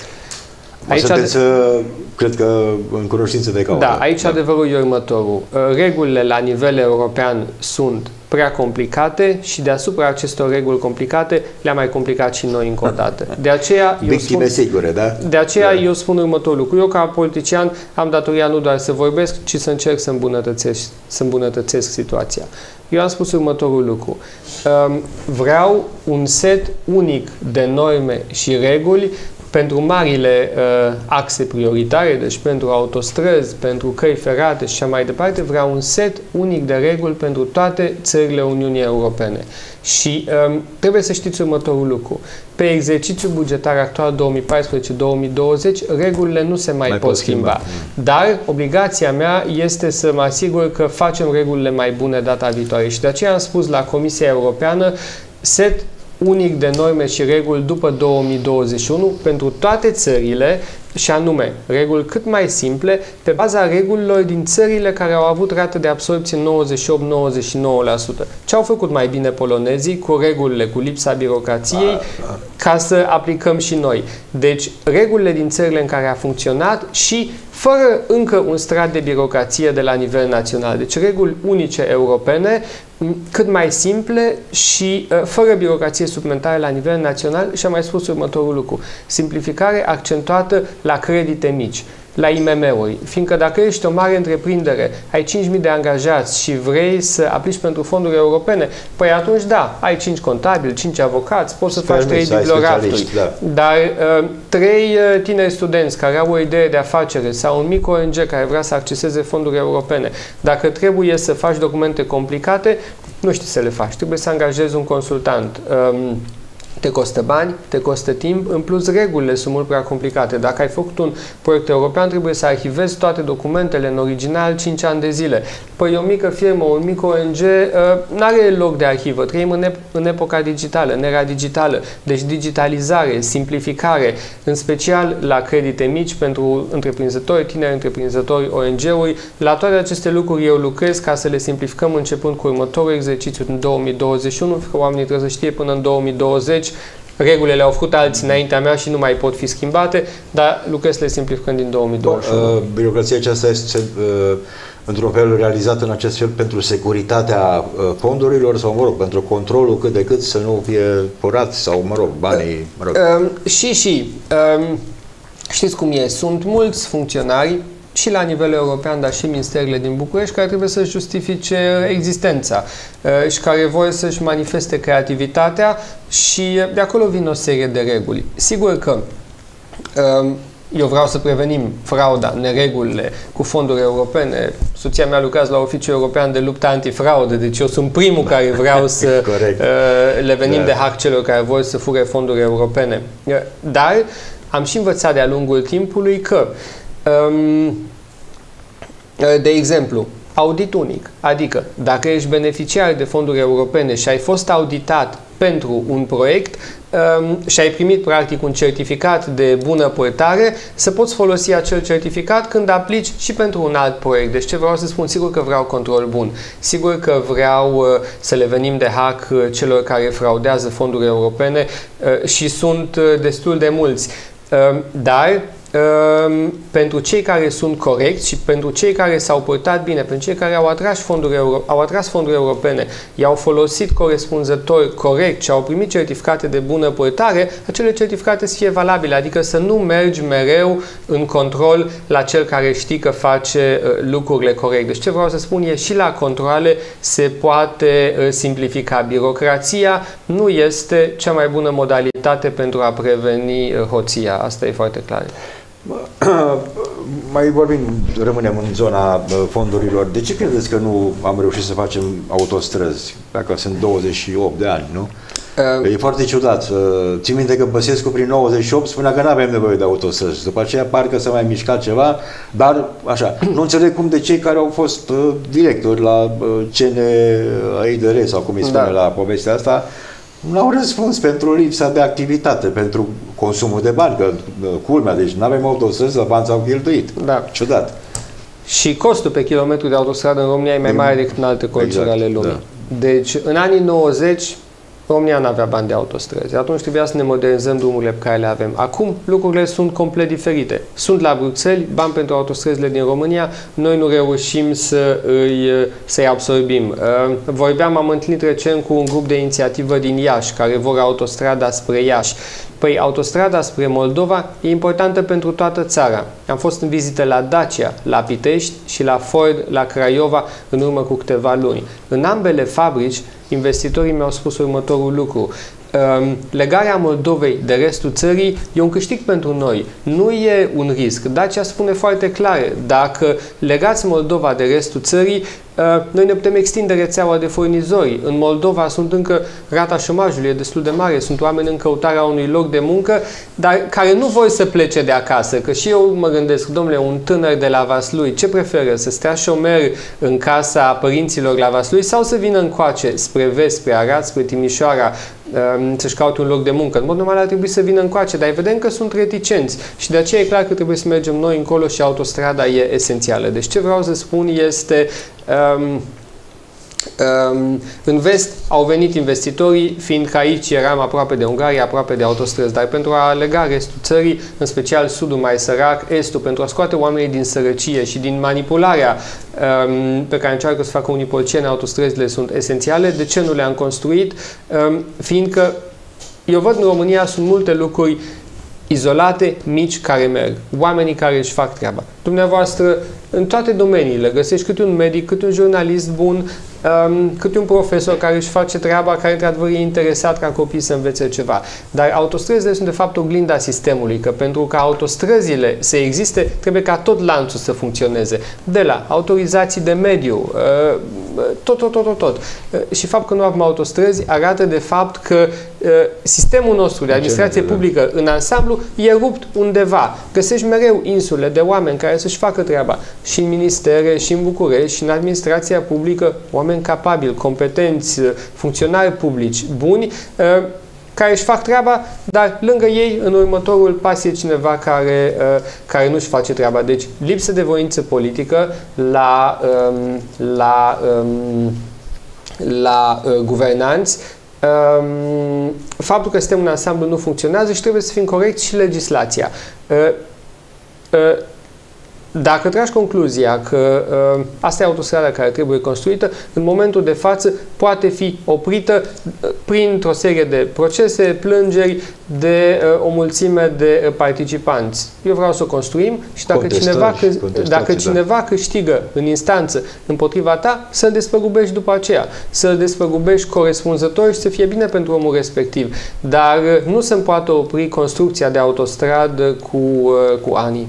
Aici sunteți, de... cred că, în cunoștință de cauză. Da, aici da. adevărul e următorul. Regulile la nivel european sunt prea complicate și deasupra acestor reguli complicate le-am mai complicat și noi încă o dată. De aceea, eu spun, sigure, da? De aceea da. eu spun următorul lucru. Eu, ca politician, am datoria nu doar să vorbesc, ci să încerc să îmbunătățesc, să îmbunătățesc situația. Eu am spus următorul lucru. Vreau un set unic de norme și reguli pentru marile uh, axe prioritare, deci pentru autostrăzi, pentru căi ferate și așa mai departe, vreau un set unic de reguli pentru toate țările Uniunii Europene. Și um, trebuie să știți următorul lucru. Pe exercițiul bugetar actual 2014-2020, regulile nu se mai, mai pot schimba. schimba. Mm. Dar obligația mea este să mă asigur că facem regulile mai bune data viitoare. Și de aceea am spus la Comisia Europeană set unic de norme și reguli după 2021 pentru toate țările și anume reguli cât mai simple pe baza regulilor din țările care au avut rată de absorpție 98-99%. Ce au făcut mai bine polonezii cu regulile, cu lipsa birocrației, ca să aplicăm și noi. Deci, regulile din țările în care a funcționat și fără încă un strat de birocrație de la nivel național. Deci reguli unice europene, cât mai simple și uh, fără birocrație suplimentară la nivel național și am mai spus următorul lucru. Simplificare accentuată la credite mici la IMM-uri, fiindcă dacă ești o mare întreprindere, ai 5.000 de angajați și vrei să aplici pentru fonduri europene, păi atunci da, ai 5 contabili, 5 avocați, poți să faci 3 bibliografturi. Da. Dar uh, 3 uh, tineri studenți care au o idee de afacere sau un mic ONG care vrea să acceseze fonduri europene, dacă trebuie să faci documente complicate, nu știi să le faci, trebuie să angajezi un consultant. Um, te costă bani, te costă timp, în plus regulile sunt mult prea complicate. Dacă ai făcut un proiect european, trebuie să arhivezi toate documentele în original 5 ani de zile. Păi o mică firmă, un mic ONG, uh, nu are loc de arhivă. Trăim în, ep- în epoca digitală, în era digitală. Deci digitalizare, simplificare, în special la credite mici pentru întreprinzători, tineri întreprinzători, ONG-uri. La toate aceste lucruri eu lucrez ca să le simplificăm începând cu următorul exercițiu în 2021, că oamenii trebuie să știe până în 2020 regulile le-au făcut alții înaintea mea și nu mai pot fi schimbate, dar lucrez să le simplificăm din 2021. Uh, birocrația aceasta este uh, într-un fel realizată în acest fel pentru securitatea uh, fondurilor sau, mă rog, pentru controlul cât de cât să nu fie furat sau, mă rog, banii, mă rog. Uh, și, și, uh, știți cum e, sunt mulți funcționari și la nivel european, dar și ministerele din București, care trebuie să justifice existența uh, și care vor să-și manifeste creativitatea și de acolo vin o serie de reguli. Sigur că um, eu vreau să prevenim frauda, neregulile cu fonduri europene. Soția mea lucrează la Oficiul European de Luptă Antifraudă, deci eu sunt primul care vreau să uh, le venim da. de hack celor care vor să fure fonduri europene. Uh, dar am și învățat de-a lungul timpului că uh, Um, de exemplu, audit unic, adică dacă ești beneficiar de fonduri europene și ai fost auditat pentru un proiect um, și ai primit practic un certificat de bună purtare, să poți folosi acel certificat când aplici și pentru un alt proiect. Deci ce vreau să spun? Sigur că vreau control bun. Sigur că vreau uh, să le venim de hack uh, celor care fraudează fonduri europene uh, și sunt destul de mulți. Um, dar Ehm, pentru cei care sunt corecți și pentru cei care s-au purtat bine, pentru cei care au atras fonduri, euro, au atras fonduri europene, i-au folosit corespunzător corect și au primit certificate de bună purtare, acele certificate să fie valabile, adică să nu mergi mereu în control la cel care știi că face uh, lucrurile corect. Deci ce vreau să spun e și la controle se poate uh, simplifica. Birocrația nu este cea mai bună modalitate pentru a preveni uh, hoția. Asta e foarte clar. Mai vorbim, rămânem în zona fondurilor. De ce credeți că nu am reușit să facem autostrăzi? Dacă sunt 28 de ani, nu? Uh, e foarte ciudat. Țin minte că Băsescu prin 98 spunea că nu avem nevoie de autostrăzi. După aceea parcă s-a mai mișcat ceva, dar așa, nu înțeleg cum de cei care au fost uh, directori la uh, CNIDR sau cum îi spune da. la povestea asta, nu au răspuns pentru lipsa de activitate, pentru consumul de bani, că uh, culmea, deci nu avem autostrăzi, la bani s-au cheltuit. Da. Ciudat. Și costul pe kilometru de autostradă în România e mai mare decât în alte colțuri exact, ale lumii. Da. Deci, în anii 90, România nu avea bani de autostrăzi. Atunci trebuia să ne modernizăm drumurile pe care le avem. Acum lucrurile sunt complet diferite. Sunt la Bruxelles bani pentru autostrăzile din România, noi nu reușim să îi, să-i absorbim. Uh, vorbeam, am întâlnit recent cu un grup de inițiativă din Iași, care vor autostrada spre Iași. Păi autostrada spre Moldova e importantă pentru toată țara. Am fost în vizite la Dacia, la Pitești și la Ford, la Craiova, în urmă cu câteva luni. În ambele fabrici, investitorii mi-au spus următorul lucru. Ehm, legarea Moldovei de restul țării e un câștig pentru noi. Nu e un risc. Dacia spune foarte clar, dacă legați Moldova de restul țării, Uh, noi ne putem extinde rețeaua de furnizori. În Moldova sunt încă rata șomajului e destul de mare, sunt oameni în căutarea unui loc de muncă, dar care nu vor să plece de acasă. Că și eu mă gândesc, domnule, un tânăr de la Vaslui, ce preferă? Să stea șomer în casa părinților la Vaslui sau să vină încoace spre vest, spre Arad, spre Timișoara, um, să-și caute un loc de muncă. În mod normal ar trebui să vină încoace, dar vedem că sunt reticenți și de aceea e clar că trebuie să mergem noi încolo și autostrada e esențială. Deci ce vreau să spun este Um, um, în vest au venit investitorii, fiindcă aici eram aproape de Ungaria, aproape de autostrăzi, dar pentru a lega restul țării, în special sudul mai sărac, estul, pentru a scoate oamenii din sărăcie și din manipularea um, pe care încearcă să facă unii politicieni, autostrăzile sunt esențiale. De ce nu le-am construit? Um, fiindcă eu văd în România sunt multe lucruri izolate, mici, care merg. Oamenii care își fac treaba. Dumneavoastră în toate domeniile. Găsești câte un medic, câte un jurnalist bun, um, câte un profesor care își face treaba, care într-adevăr e interesat ca copiii să învețe ceva. Dar autostrăzile sunt de fapt oglinda sistemului, că pentru ca autostrăzile să existe, trebuie ca tot lanțul să funcționeze. De la autorizații de mediu, uh, tot, tot, tot, tot, tot. Uh, și fapt că nu avem autostrăzi arată de fapt că uh, sistemul nostru de administrație publică în ansamblu e rupt undeva. Găsești mereu insule de oameni care să-și facă treaba și în ministere, și în București, și în administrația publică, oameni capabili, competenți, funcționari publici, buni, uh, care își fac treaba, dar lângă ei, în următorul pas, e cineva care, uh, care nu își face treaba. Deci, lipsă de voință politică la, um, la, um, la uh, guvernanți, um, faptul că sistemul în ansamblu nu funcționează și trebuie să fim corecți și legislația. Dacă tragi concluzia că uh, asta e autostrada care trebuie construită, în momentul de față poate fi oprită uh, printr-o serie de procese, plângeri de uh, o mulțime de uh, participanți. Eu vreau să o construim și dacă cineva, câ- dacă da. cineva câștigă în instanță împotriva ta, să-l despăgubești după aceea, să-l despăgubești corespunzător și să fie bine pentru omul respectiv. Dar uh, nu se poate opri construcția de autostradă cu, uh, cu ani.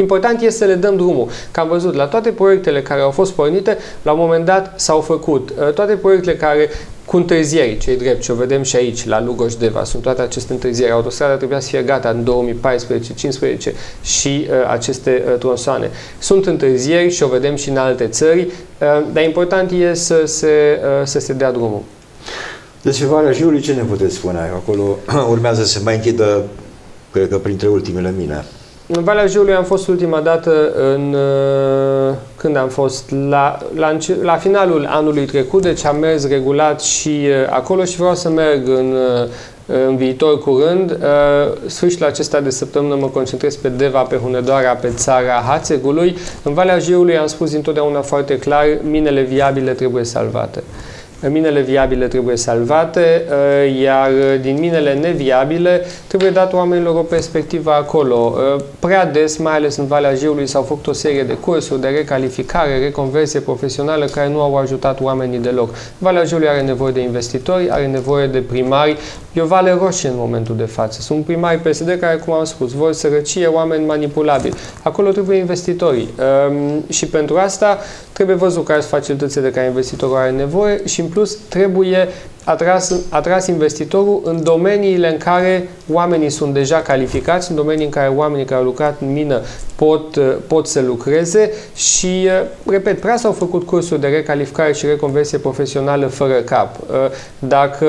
Important este să le dăm drumul. Că am văzut, la toate proiectele care au fost pornite, la un moment dat s-au făcut. Uh, toate proiectele care cu întârzieri, cei drept, și o vedem și aici, la Lugoj Deva, sunt toate aceste întârzieri. Autostrada trebuia să fie gata în 2014-2015 și uh, aceste uh, tronsoane. Sunt întârzieri și o vedem și în alte țări, uh, dar important e să se, uh, să se dea drumul. Despre Valea Jiului, ce ne puteți spune? Acolo urmează să se mai închidă, cred că printre ultimele mine. În Valea Jiului am fost ultima dată în, uh, când am fost la, la, la finalul anului trecut, deci am mers regulat și uh, acolo și vreau să merg în, uh, în viitor curând. Sfârșitul acesta de săptămână mă concentrez pe Deva, pe Hunedoara, pe țara Hațegului. În Valea Jiului am spus întotdeauna foarte clar, minele viabile trebuie salvate minele viabile trebuie salvate, uh, iar din minele neviabile trebuie dat oamenilor o perspectivă acolo. Uh, prea des, mai ales în Valea Jiului, s-au făcut o serie de cursuri de recalificare, reconversie profesională care nu au ajutat oamenii deloc. Valea Jiului are nevoie de investitori, are nevoie de primari. E o vale roșie în momentul de față. Sunt primari PSD care, cum am spus, vor sărăcie, oameni manipulabili. Acolo trebuie investitorii. Um, și pentru asta trebuie văzut care sunt facilitățile de care investitorul are nevoie și, în plus, trebuie atras, atras investitorul în domeniile în care oamenii sunt deja calificați, în domenii în care oamenii care au lucrat în mină pot, uh, pot să lucreze și, uh, repet, prea s-au făcut cursuri de recalificare și reconversie profesională fără cap. Uh, dacă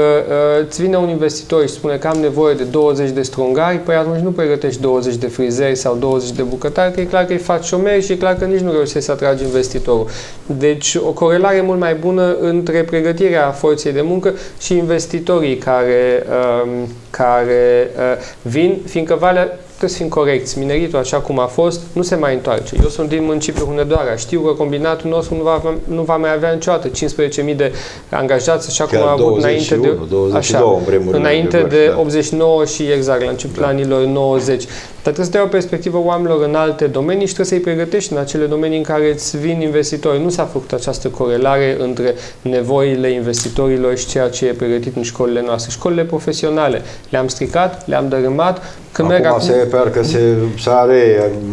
îți vine un investitor și spune că am nevoie de 20 de strungari, păi atunci nu pregătești 20 de frizeri sau 20 de bucătari, că e clar că îi faci șomeri și e clar că nici nu reușești să atragi investitorul. Deci o corelare mult mai bună între pregătirea forței de muncă și investitorii care, um, care vin, fiindcă Valea trebuie să fim corecți. Mineritul, așa cum a fost, nu se mai întoarce. Eu sunt din municipiul Hunedoara. Știu că combinatul nostru nu va, nu va mai avea niciodată 15.000 de angajați, așa Chiar cum a avut înainte de, 22 așa, în înainte de, de da. 89 și exact, la începutul da. anilor 90. Dar trebuie să dai o perspectivă oamenilor în alte domenii și trebuie să-i pregătești în acele domenii în care îți vin investitori. Nu s-a făcut această corelare între nevoile investitorilor și ceea ce e pregătit în școlile noastre. Școlile profesionale le-am stricat, le-am dărâmat. Când acum, acum se pare că se, s-a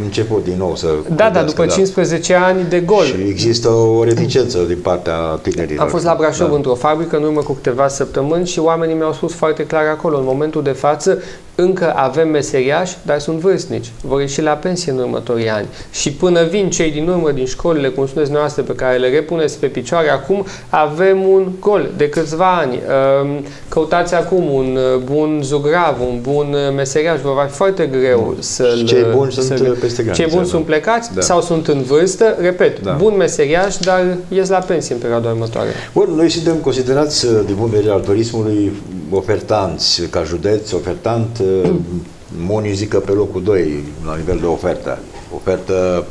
început din nou să... Da, da, după da. 15 ani de gol. Și există o reticență din partea tinerilor. Am fost la Brașov da. într-o fabrică în urmă cu câteva săptămâni și oamenii mi-au spus foarte clar acolo, în momentul de față, încă avem meseriași, dar sunt vârstnici. Vor ieși la pensie în următorii ani. Și până vin cei din urmă din școlile, cum spuneți noastre, pe care le repuneți pe picioare, acum avem un gol de câțiva ani. Ehm, căutați acum un uh, bun zugrav, un bun uh, meseriaș. Vă va fi foarte greu să Cei buni să sunt peste graniță. Cei buni da. sunt plecați da. sau sunt în vârstă, repet, da. bun meseriaș, dar ies la pensie în perioada următoare. Bun, noi suntem considerați, uh, din punct de vedere al turismului, ofertanți ca județ, ofertant Moni zic că pe locul 2 la nivel de ofertă. Ofertă,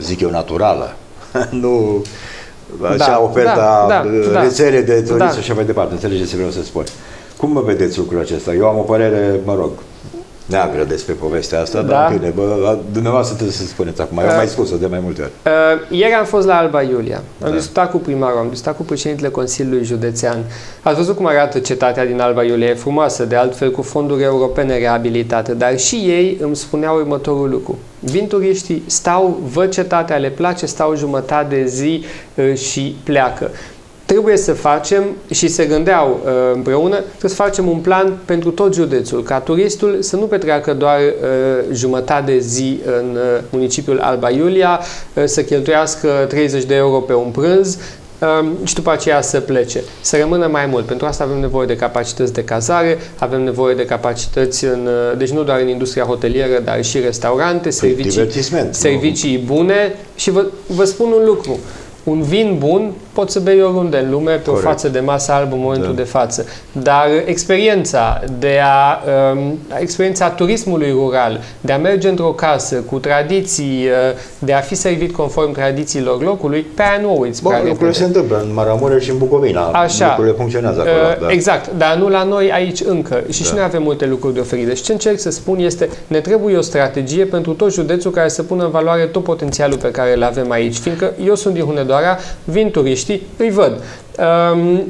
zic eu, naturală. nu așa da, oferta da, da, rețele de turism da. și așa mai departe. Înțelegeți ce vreau să spun. Cum mă vedeți lucrul acesta? Eu am o părere, mă rog, neagră despre povestea asta, da. dar bine, bă, dumneavoastră trebuie să spuneți acum. Eu am mai spus-o de mai multe ori. Uh, ieri am fost la Alba Iulia. Am da. discutat cu primarul, am discutat cu președintele Consiliului Județean. Ați văzut cum arată cetatea din Alba Iulia. E frumoasă, de altfel cu fonduri europene reabilitate, dar și ei îmi spuneau următorul lucru. Vin turiștii, stau, văd cetatea, le place, stau jumătate de zi uh, și pleacă trebuie să facem și se gândeau uh, împreună, trebuie să facem un plan pentru tot județul, ca turistul să nu petreacă doar uh, jumătate de zi în uh, municipiul Alba Iulia, uh, să cheltuiască 30 de euro pe un prânz, um, și după aceea să plece, să rămână mai mult. Pentru asta avem nevoie de capacități de cazare, avem nevoie de capacități, în, uh, deci nu doar în industria hotelieră, dar și restaurante, păi, servicii, servicii bune. Și vă, vă spun un lucru, un vin bun poți să bei oriunde în lume, pe Corect. o față de masă albă în momentul da. de față. Dar experiența de a, um, experiența turismului rural, de a merge într-o casă cu tradiții, uh, de a fi servit conform tradițiilor locului, pe aia nu o uiți. Bă, lucrurile se întâmplă în Maramureș și în Bucovina. Așa. Lucrurile funcționează acolo. Uh, da. Exact, dar nu la noi aici încă. Și da. și noi avem multe lucruri de oferit. Deci ce încerc să spun este, ne trebuie o strategie pentru tot județul care să pună în valoare tot potențialul pe care îl avem aici. Fiindcă eu sunt din Hunedoara, vin turiștii, îi văd.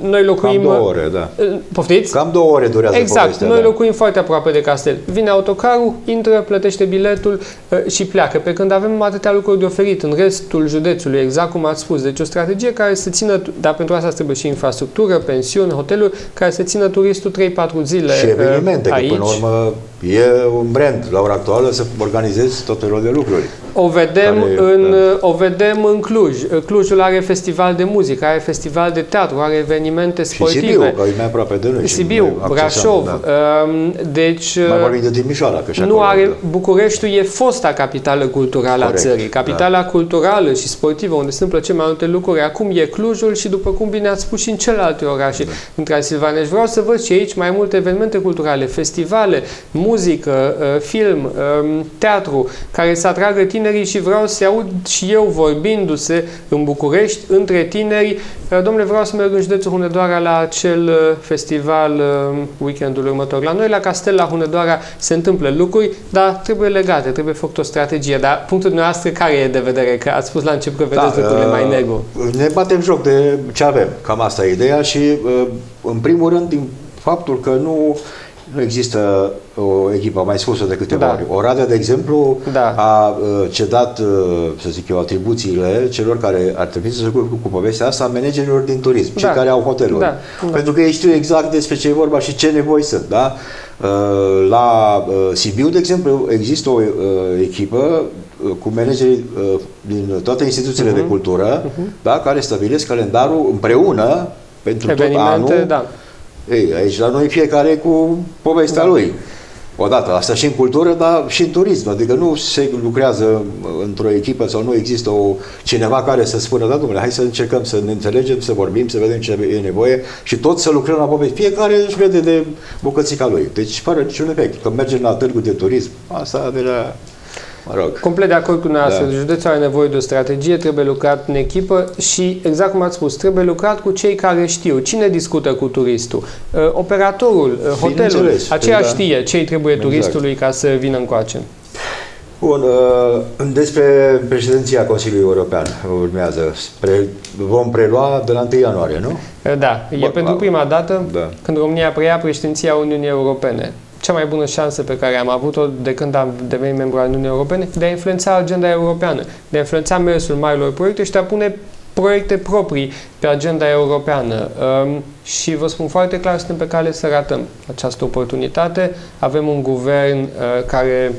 Noi locuim... Cam două ore, da. Poftiți? Cam două ore durează Exact. Povestea, noi da. locuim foarte aproape de castel. Vine autocarul, intră, plătește biletul uh, și pleacă. Pe când avem atâtea lucruri de oferit în restul județului, exact cum ați spus. Deci o strategie care să țină, dar pentru asta trebuie și infrastructură, pensiuni, hoteluri, care să țină turistul 3-4 zile Și evenimente, aici. că până la urmă e un brand la ora actuală să organizezi tot felul de lucruri. O vedem, care, în, da. o vedem în Cluj. Clujul are festival de muzică, are festival de teatru, are evenimente sportive. Și Sibiu, că e mai aproape de noi. Sibiu, Brașov. Da. Um, deci, mai vorbim de Timișoara, că și Nu acolo, are, da. Bucureștiul e fosta capitală culturală Corect, a țării. Capitala da. culturală și sportivă, unde se întâmplă cele mai multe lucruri. Acum e Clujul și după cum bine ați spus și în celelalte orașe da. din Transilvania. Și vreau să văd și aici mai multe evenimente culturale, festivale, muzică, uh, film, um, teatru, care să atragă tinerii și vreau să aud și eu vorbindu-se în București, între tineri. Uh, domnule, vreau să merg în județul Hunedoara la acel uh, festival uh, weekendul următor. La noi, la Castel, la Hunedoara, se întâmplă lucruri, dar trebuie legate, trebuie făcut o strategie. Dar punctul dumneavoastră care e de vedere? Că ați spus la început că vedeți da, lucrurile mai negru. Ne batem joc de ce avem. Cam asta e ideea și, în primul rând, din faptul că nu nu există o echipă, mai spus-o de câteva da. ori. Oradea, de exemplu, da. a uh, cedat, uh, să zic eu, atribuțiile celor care ar trebui să se ocupe cu povestea asta, managerilor din turism, da. cei care au hoteluri. Da. Da. Pentru că ei știu exact despre ce e vorba și ce nevoi sunt. Da? Uh, la Sibiu, de exemplu, există o echipă cu manageri din toate instituțiile uh-huh. de mhm. cultură, uh-huh. da, care stabilesc calendarul împreună pentru Evenimente, tot anul. Da ei, aici la noi fiecare cu povestea da. lui. Odată, asta și în cultură, dar și în turism. Adică nu se lucrează într-o echipă sau nu există o, cineva care să spună, da, domnule, hai să încercăm să ne înțelegem, să vorbim, să vedem ce e nevoie și tot să lucrăm la poveste. Fiecare își vede de bucățica lui. Deci, fără niciun efect. Când mergem la târgul de turism, asta deja mă rog. Complet de acord cu dumneavoastră. Da. Județul are nevoie de o strategie, trebuie lucrat în echipă și, exact cum ați spus, trebuie lucrat cu cei care știu. Cine discută cu turistul? Uh, operatorul, uh, hotelul, aceea da. știe ce trebuie exact. turistului ca să vină încoace. Bun, uh, despre președinția Consiliului European urmează. Pre, vom prelua de la 1 ianuarie, nu? Da, e Bă, pentru prima dată da. când România preia președinția Uniunii Europene cea mai bună șansă pe care am avut-o de când am devenit membru al Uniunii Europene de a influența agenda europeană, de a influența mersul marilor proiecte și de a pune proiecte proprii pe agenda europeană. Um, și vă spun foarte clar, suntem pe cale să ratăm această oportunitate. Avem un guvern uh, care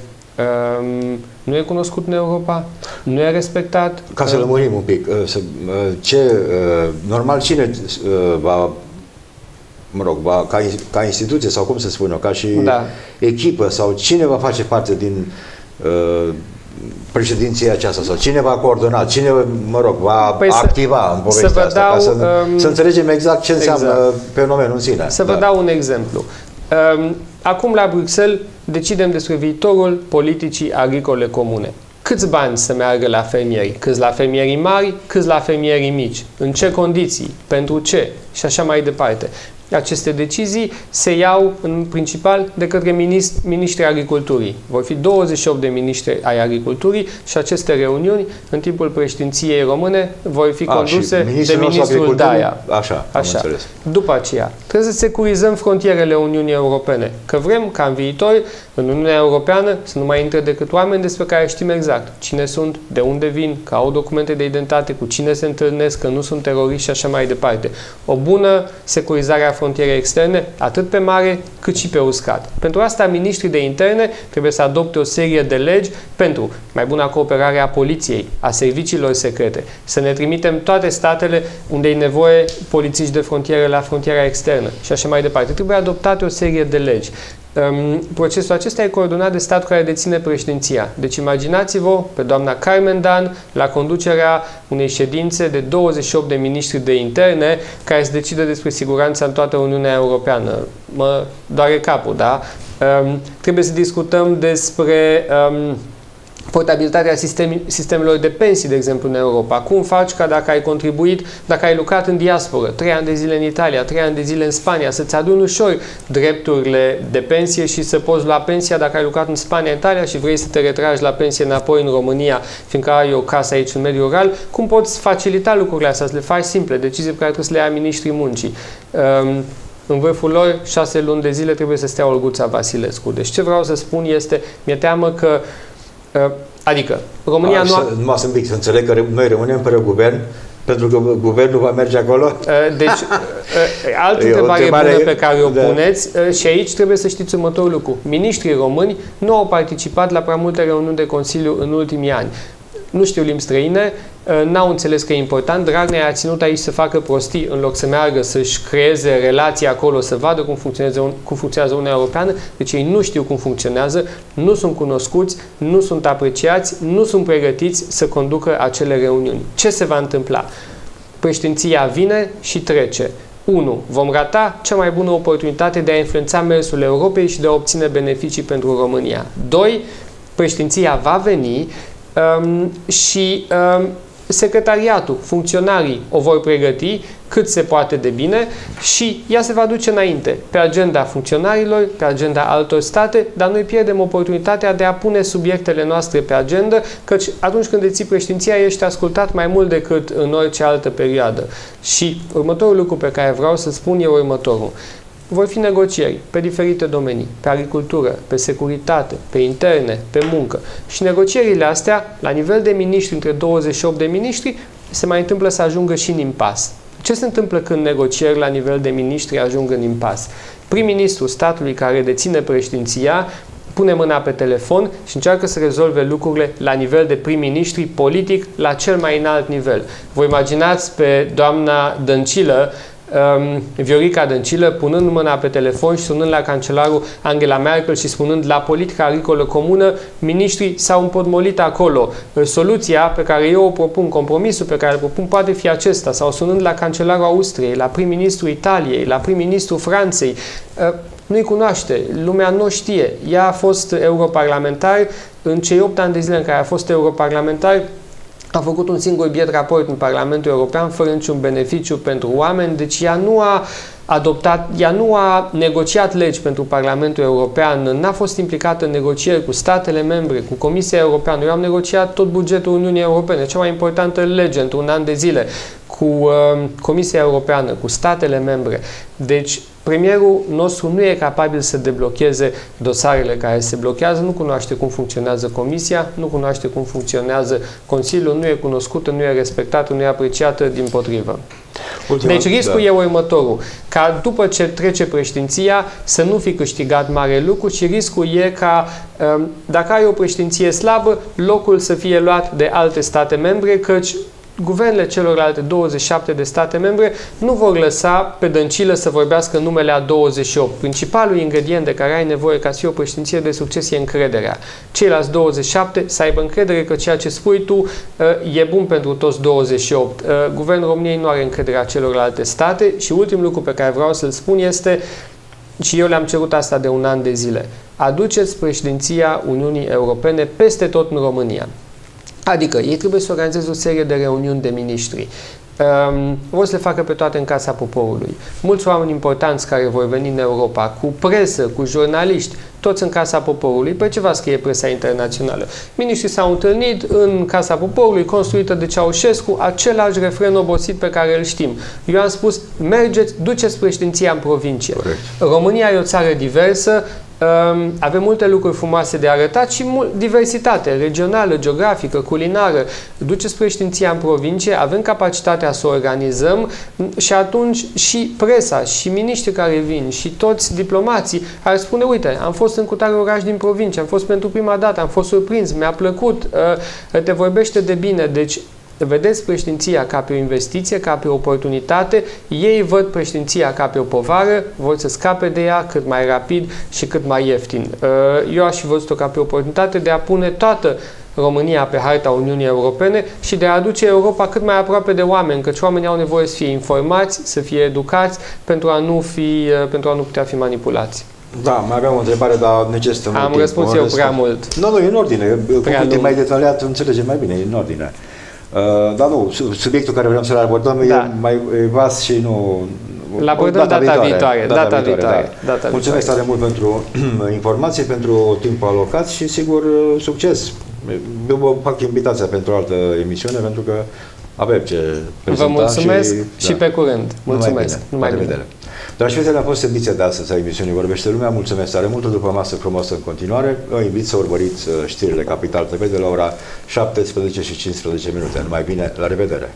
um, nu e cunoscut în Europa, nu e respectat. Ca să lămurim un pic, uh, să, uh, ce, uh, normal cine va mă rog, va, ca, ca instituție sau cum să spun eu, ca și da. echipă sau cine va face parte din uh, președinția aceasta sau cine va coordona, cine, mă rog, va păi activa să, în povestea să asta, dau, ca să, um, să înțelegem exact ce înseamnă exact. fenomenul în sine. Să da. vă dau un exemplu. Um, acum la Bruxelles decidem despre viitorul politicii agricole comune. Câți bani să meargă la fermieri? Câți la fermierii mari, câți la fermierii mici? În ce condiții? Pentru ce? Și așa mai departe. Aceste decizii se iau în principal de către ministrii agriculturii. Vor fi 28 de ministri ai agriculturii și aceste reuniuni în timpul președinției române vor fi conduse A, de ministrul Daia. Așa, Așa. După aceea, trebuie să securizăm frontierele Uniunii Europene, că vrem ca în viitor în Uniunea Europeană să nu mai intre decât oameni despre care știm exact cine sunt, de unde vin, că au documente de identitate, cu cine se întâlnesc, că nu sunt teroriști și așa mai departe. O bună securizare a frontierei externe, atât pe mare cât și pe uscat. Pentru asta, ministrii de interne trebuie să adopte o serie de legi pentru mai bună cooperare a poliției, a serviciilor secrete, să ne trimitem toate statele unde e nevoie polițiști de frontieră la frontiera externă și așa mai departe. Trebuie adoptate o serie de legi. Um, procesul acesta e coordonat de statul care deține președinția. Deci imaginați-vă pe doamna Carmen Dan la conducerea unei ședințe de 28 de miniștri de interne care se decide despre siguranța în toată Uniunea Europeană. Mă doare capul, da? Um, trebuie să discutăm despre um, portabilitatea sistem, sistemelor de pensii, de exemplu, în Europa. Cum faci ca dacă ai contribuit, dacă ai lucrat în diasporă, trei ani de zile în Italia, trei ani de zile în Spania, să-ți aduni ușor drepturile de pensie și să poți lua pensia dacă ai lucrat în Spania, Italia și vrei să te retragi la pensie înapoi în România, fiindcă ai o casă aici în mediul rural, cum poți facilita lucrurile astea, să le faci simple, decizii pe care trebuie să le ia ministrii muncii. Um, în vârful lor, șase luni de zile trebuie să stea Olguța Vasilescu. Deci ce vreau să spun este, mi-e teamă că uh, Uh, adică, România A, nu... A... Numai să să înțeleg că noi rămânem fără guvern, pentru că guvernul va merge acolo? Uh, deci, uh, altă întrebare, întrebare bună pe care o da. puneți și aici trebuie să știți următorul lucru. Ministrii români nu au participat la prea multe reuniuni de Consiliu în ultimii ani nu știu limbi străine, ă, n-au înțeles că e important. Dragnea a ținut aici să facă prostii în loc să meargă să-și creeze relații acolo, să vadă cum funcționează, cum funcționează Uniunea Europeană. Deci ei nu știu cum funcționează, nu sunt cunoscuți, nu sunt apreciați, nu sunt pregătiți să conducă acele reuniuni. Ce se va întâmpla? Președinția vine și trece. 1. Vom rata cea mai bună oportunitate de a influența mersul Europei și de a obține beneficii pentru România. 2. Președinția va veni um, și um, secretariatul, funcționarii o vor pregăti cât se poate de bine și ea se va duce înainte pe agenda funcționarilor, pe agenda altor state, dar noi pierdem oportunitatea de a pune subiectele noastre pe agenda, căci atunci când deții președinția ești ascultat mai mult decât în orice altă perioadă. Și următorul lucru pe care vreau să spun e următorul. Vor fi negocieri pe diferite domenii, pe agricultură, pe securitate, pe interne, pe muncă. Și negocierile astea, la nivel de miniștri, între 28 de miniștri, se mai întâmplă să ajungă și în impas. Ce se întâmplă când negocieri la nivel de miniștri ajung în impas? Prim-ministrul statului care deține președinția pune mâna pe telefon și încearcă să rezolve lucrurile la nivel de prim-ministri politic la cel mai înalt nivel. Vă imaginați pe doamna Dăncilă um, Viorica Dăncilă punând mâna pe telefon și sunând la cancelarul Angela Merkel și spunând la politica agricolă comună, ministrii s-au împotmolit acolo. Uh, soluția pe care eu o propun, compromisul pe care îl propun poate fi acesta, sau sunând la cancelarul Austriei, la prim-ministrul Italiei, la prim-ministrul Franței. Uh, nu-i cunoaște, lumea nu știe. Ea a fost europarlamentar, în cei 8 ani de zile în care a fost europarlamentar, a făcut un singur biet raport în Parlamentul European fără niciun beneficiu pentru oameni, deci ea nu a adoptat, ea nu a negociat legi pentru Parlamentul European, n-a fost implicată în negocieri cu statele membre, cu Comisia Europeană. Eu am negociat tot bugetul Uniunii Europene, cea mai importantă lege într-un an de zile, cu uh, Comisia Europeană, cu statele membre. Deci, premierul nostru nu e capabil să deblocheze dosarele care se blochează, nu cunoaște cum funcționează Comisia, nu cunoaște cum funcționează Consiliul, nu e cunoscută, nu e respectată, nu e apreciată, din potrivă. Ultima, deci riscul da. e următorul, ca după ce trece președinția să nu fi câștigat mare lucru și riscul e ca um, dacă ai o președinție slabă, locul să fie luat de alte state membre, căci guvernele celorlalte 27 de state membre nu vor lăsa pe dăncilă să vorbească numele a 28. Principalul ingredient de care ai nevoie ca să fie o președinție de succes e încrederea. Ceilalți 27 să aibă încredere că ceea ce spui tu uh, e bun pentru toți 28. Uh, guvernul României nu are încrederea celorlalte state și ultimul lucru pe care vreau să-l spun este și eu le-am cerut asta de un an de zile. Aduceți președinția Uniunii Europene peste tot în România. Adică ei trebuie să organizeze o serie de reuniuni de miniștri. Um, vor să le facă pe toate în Casa Poporului. Mulți oameni importanți care vor veni în Europa, cu presă, cu jurnaliști, toți în Casa Poporului. Pe ce va scrie presa internațională? Ministrii s-au întâlnit în Casa Poporului, construită de Ceaușescu, același refren obosit pe care îl știm. Eu am spus, mergeți, duceți președinția în provincie. Corect. România e o țară diversă, Um, avem multe lucruri frumoase de arătat și mult, diversitate regională, geografică, culinară. Duceți președinția în provincie, avem capacitatea să o organizăm și atunci și presa, și miniștrii care vin, și toți diplomații ar spune, uite, am fost în cutare oraș din provincie, am fost pentru prima dată, am fost surprins, mi-a plăcut, uh, te vorbește de bine. Deci vedeți președinția ca pe o investiție, ca pe o oportunitate, ei văd președinția ca pe o povară, vor să scape de ea cât mai rapid și cât mai ieftin. Uh, eu aș fi văzut-o ca pe o oportunitate de a pune toată România pe harta Uniunii Europene și de a aduce Europa cât mai aproape de oameni, căci oamenii au nevoie să fie informați, să fie educați pentru a nu, fi, uh, pentru a nu putea fi manipulați. Da, mai aveam o întrebare, dar necesită Am răspuns eu prea mult. Nu, nu, e în ordine. Prea Cu cât e mai detaliat, înțelegem mai bine, e în ordine. Uh, dar nu, subiectul care vreau să-l abordăm da. e mai vas și nu... La abordăm data, data viitoare. Data, data viitoare, viitoare da. data Mulțumesc tare mult pentru informații, pentru timpul alocat și sigur succes. Eu vă fac invitația pentru o altă emisiune pentru că avem ce prezenta Vă mulțumesc și, și da. pe curând. Mulțumesc. Numai bine. Numai bine. Dragi prieteni, a fost ediția de astăzi a emisiunii Vorbește Lumea. Mulțumesc tare mult, după masă frumoasă în continuare. Vă invit să urmăriți uh, știrile Capital TV de la ora 17 și 15 minute. Numai bine, la revedere!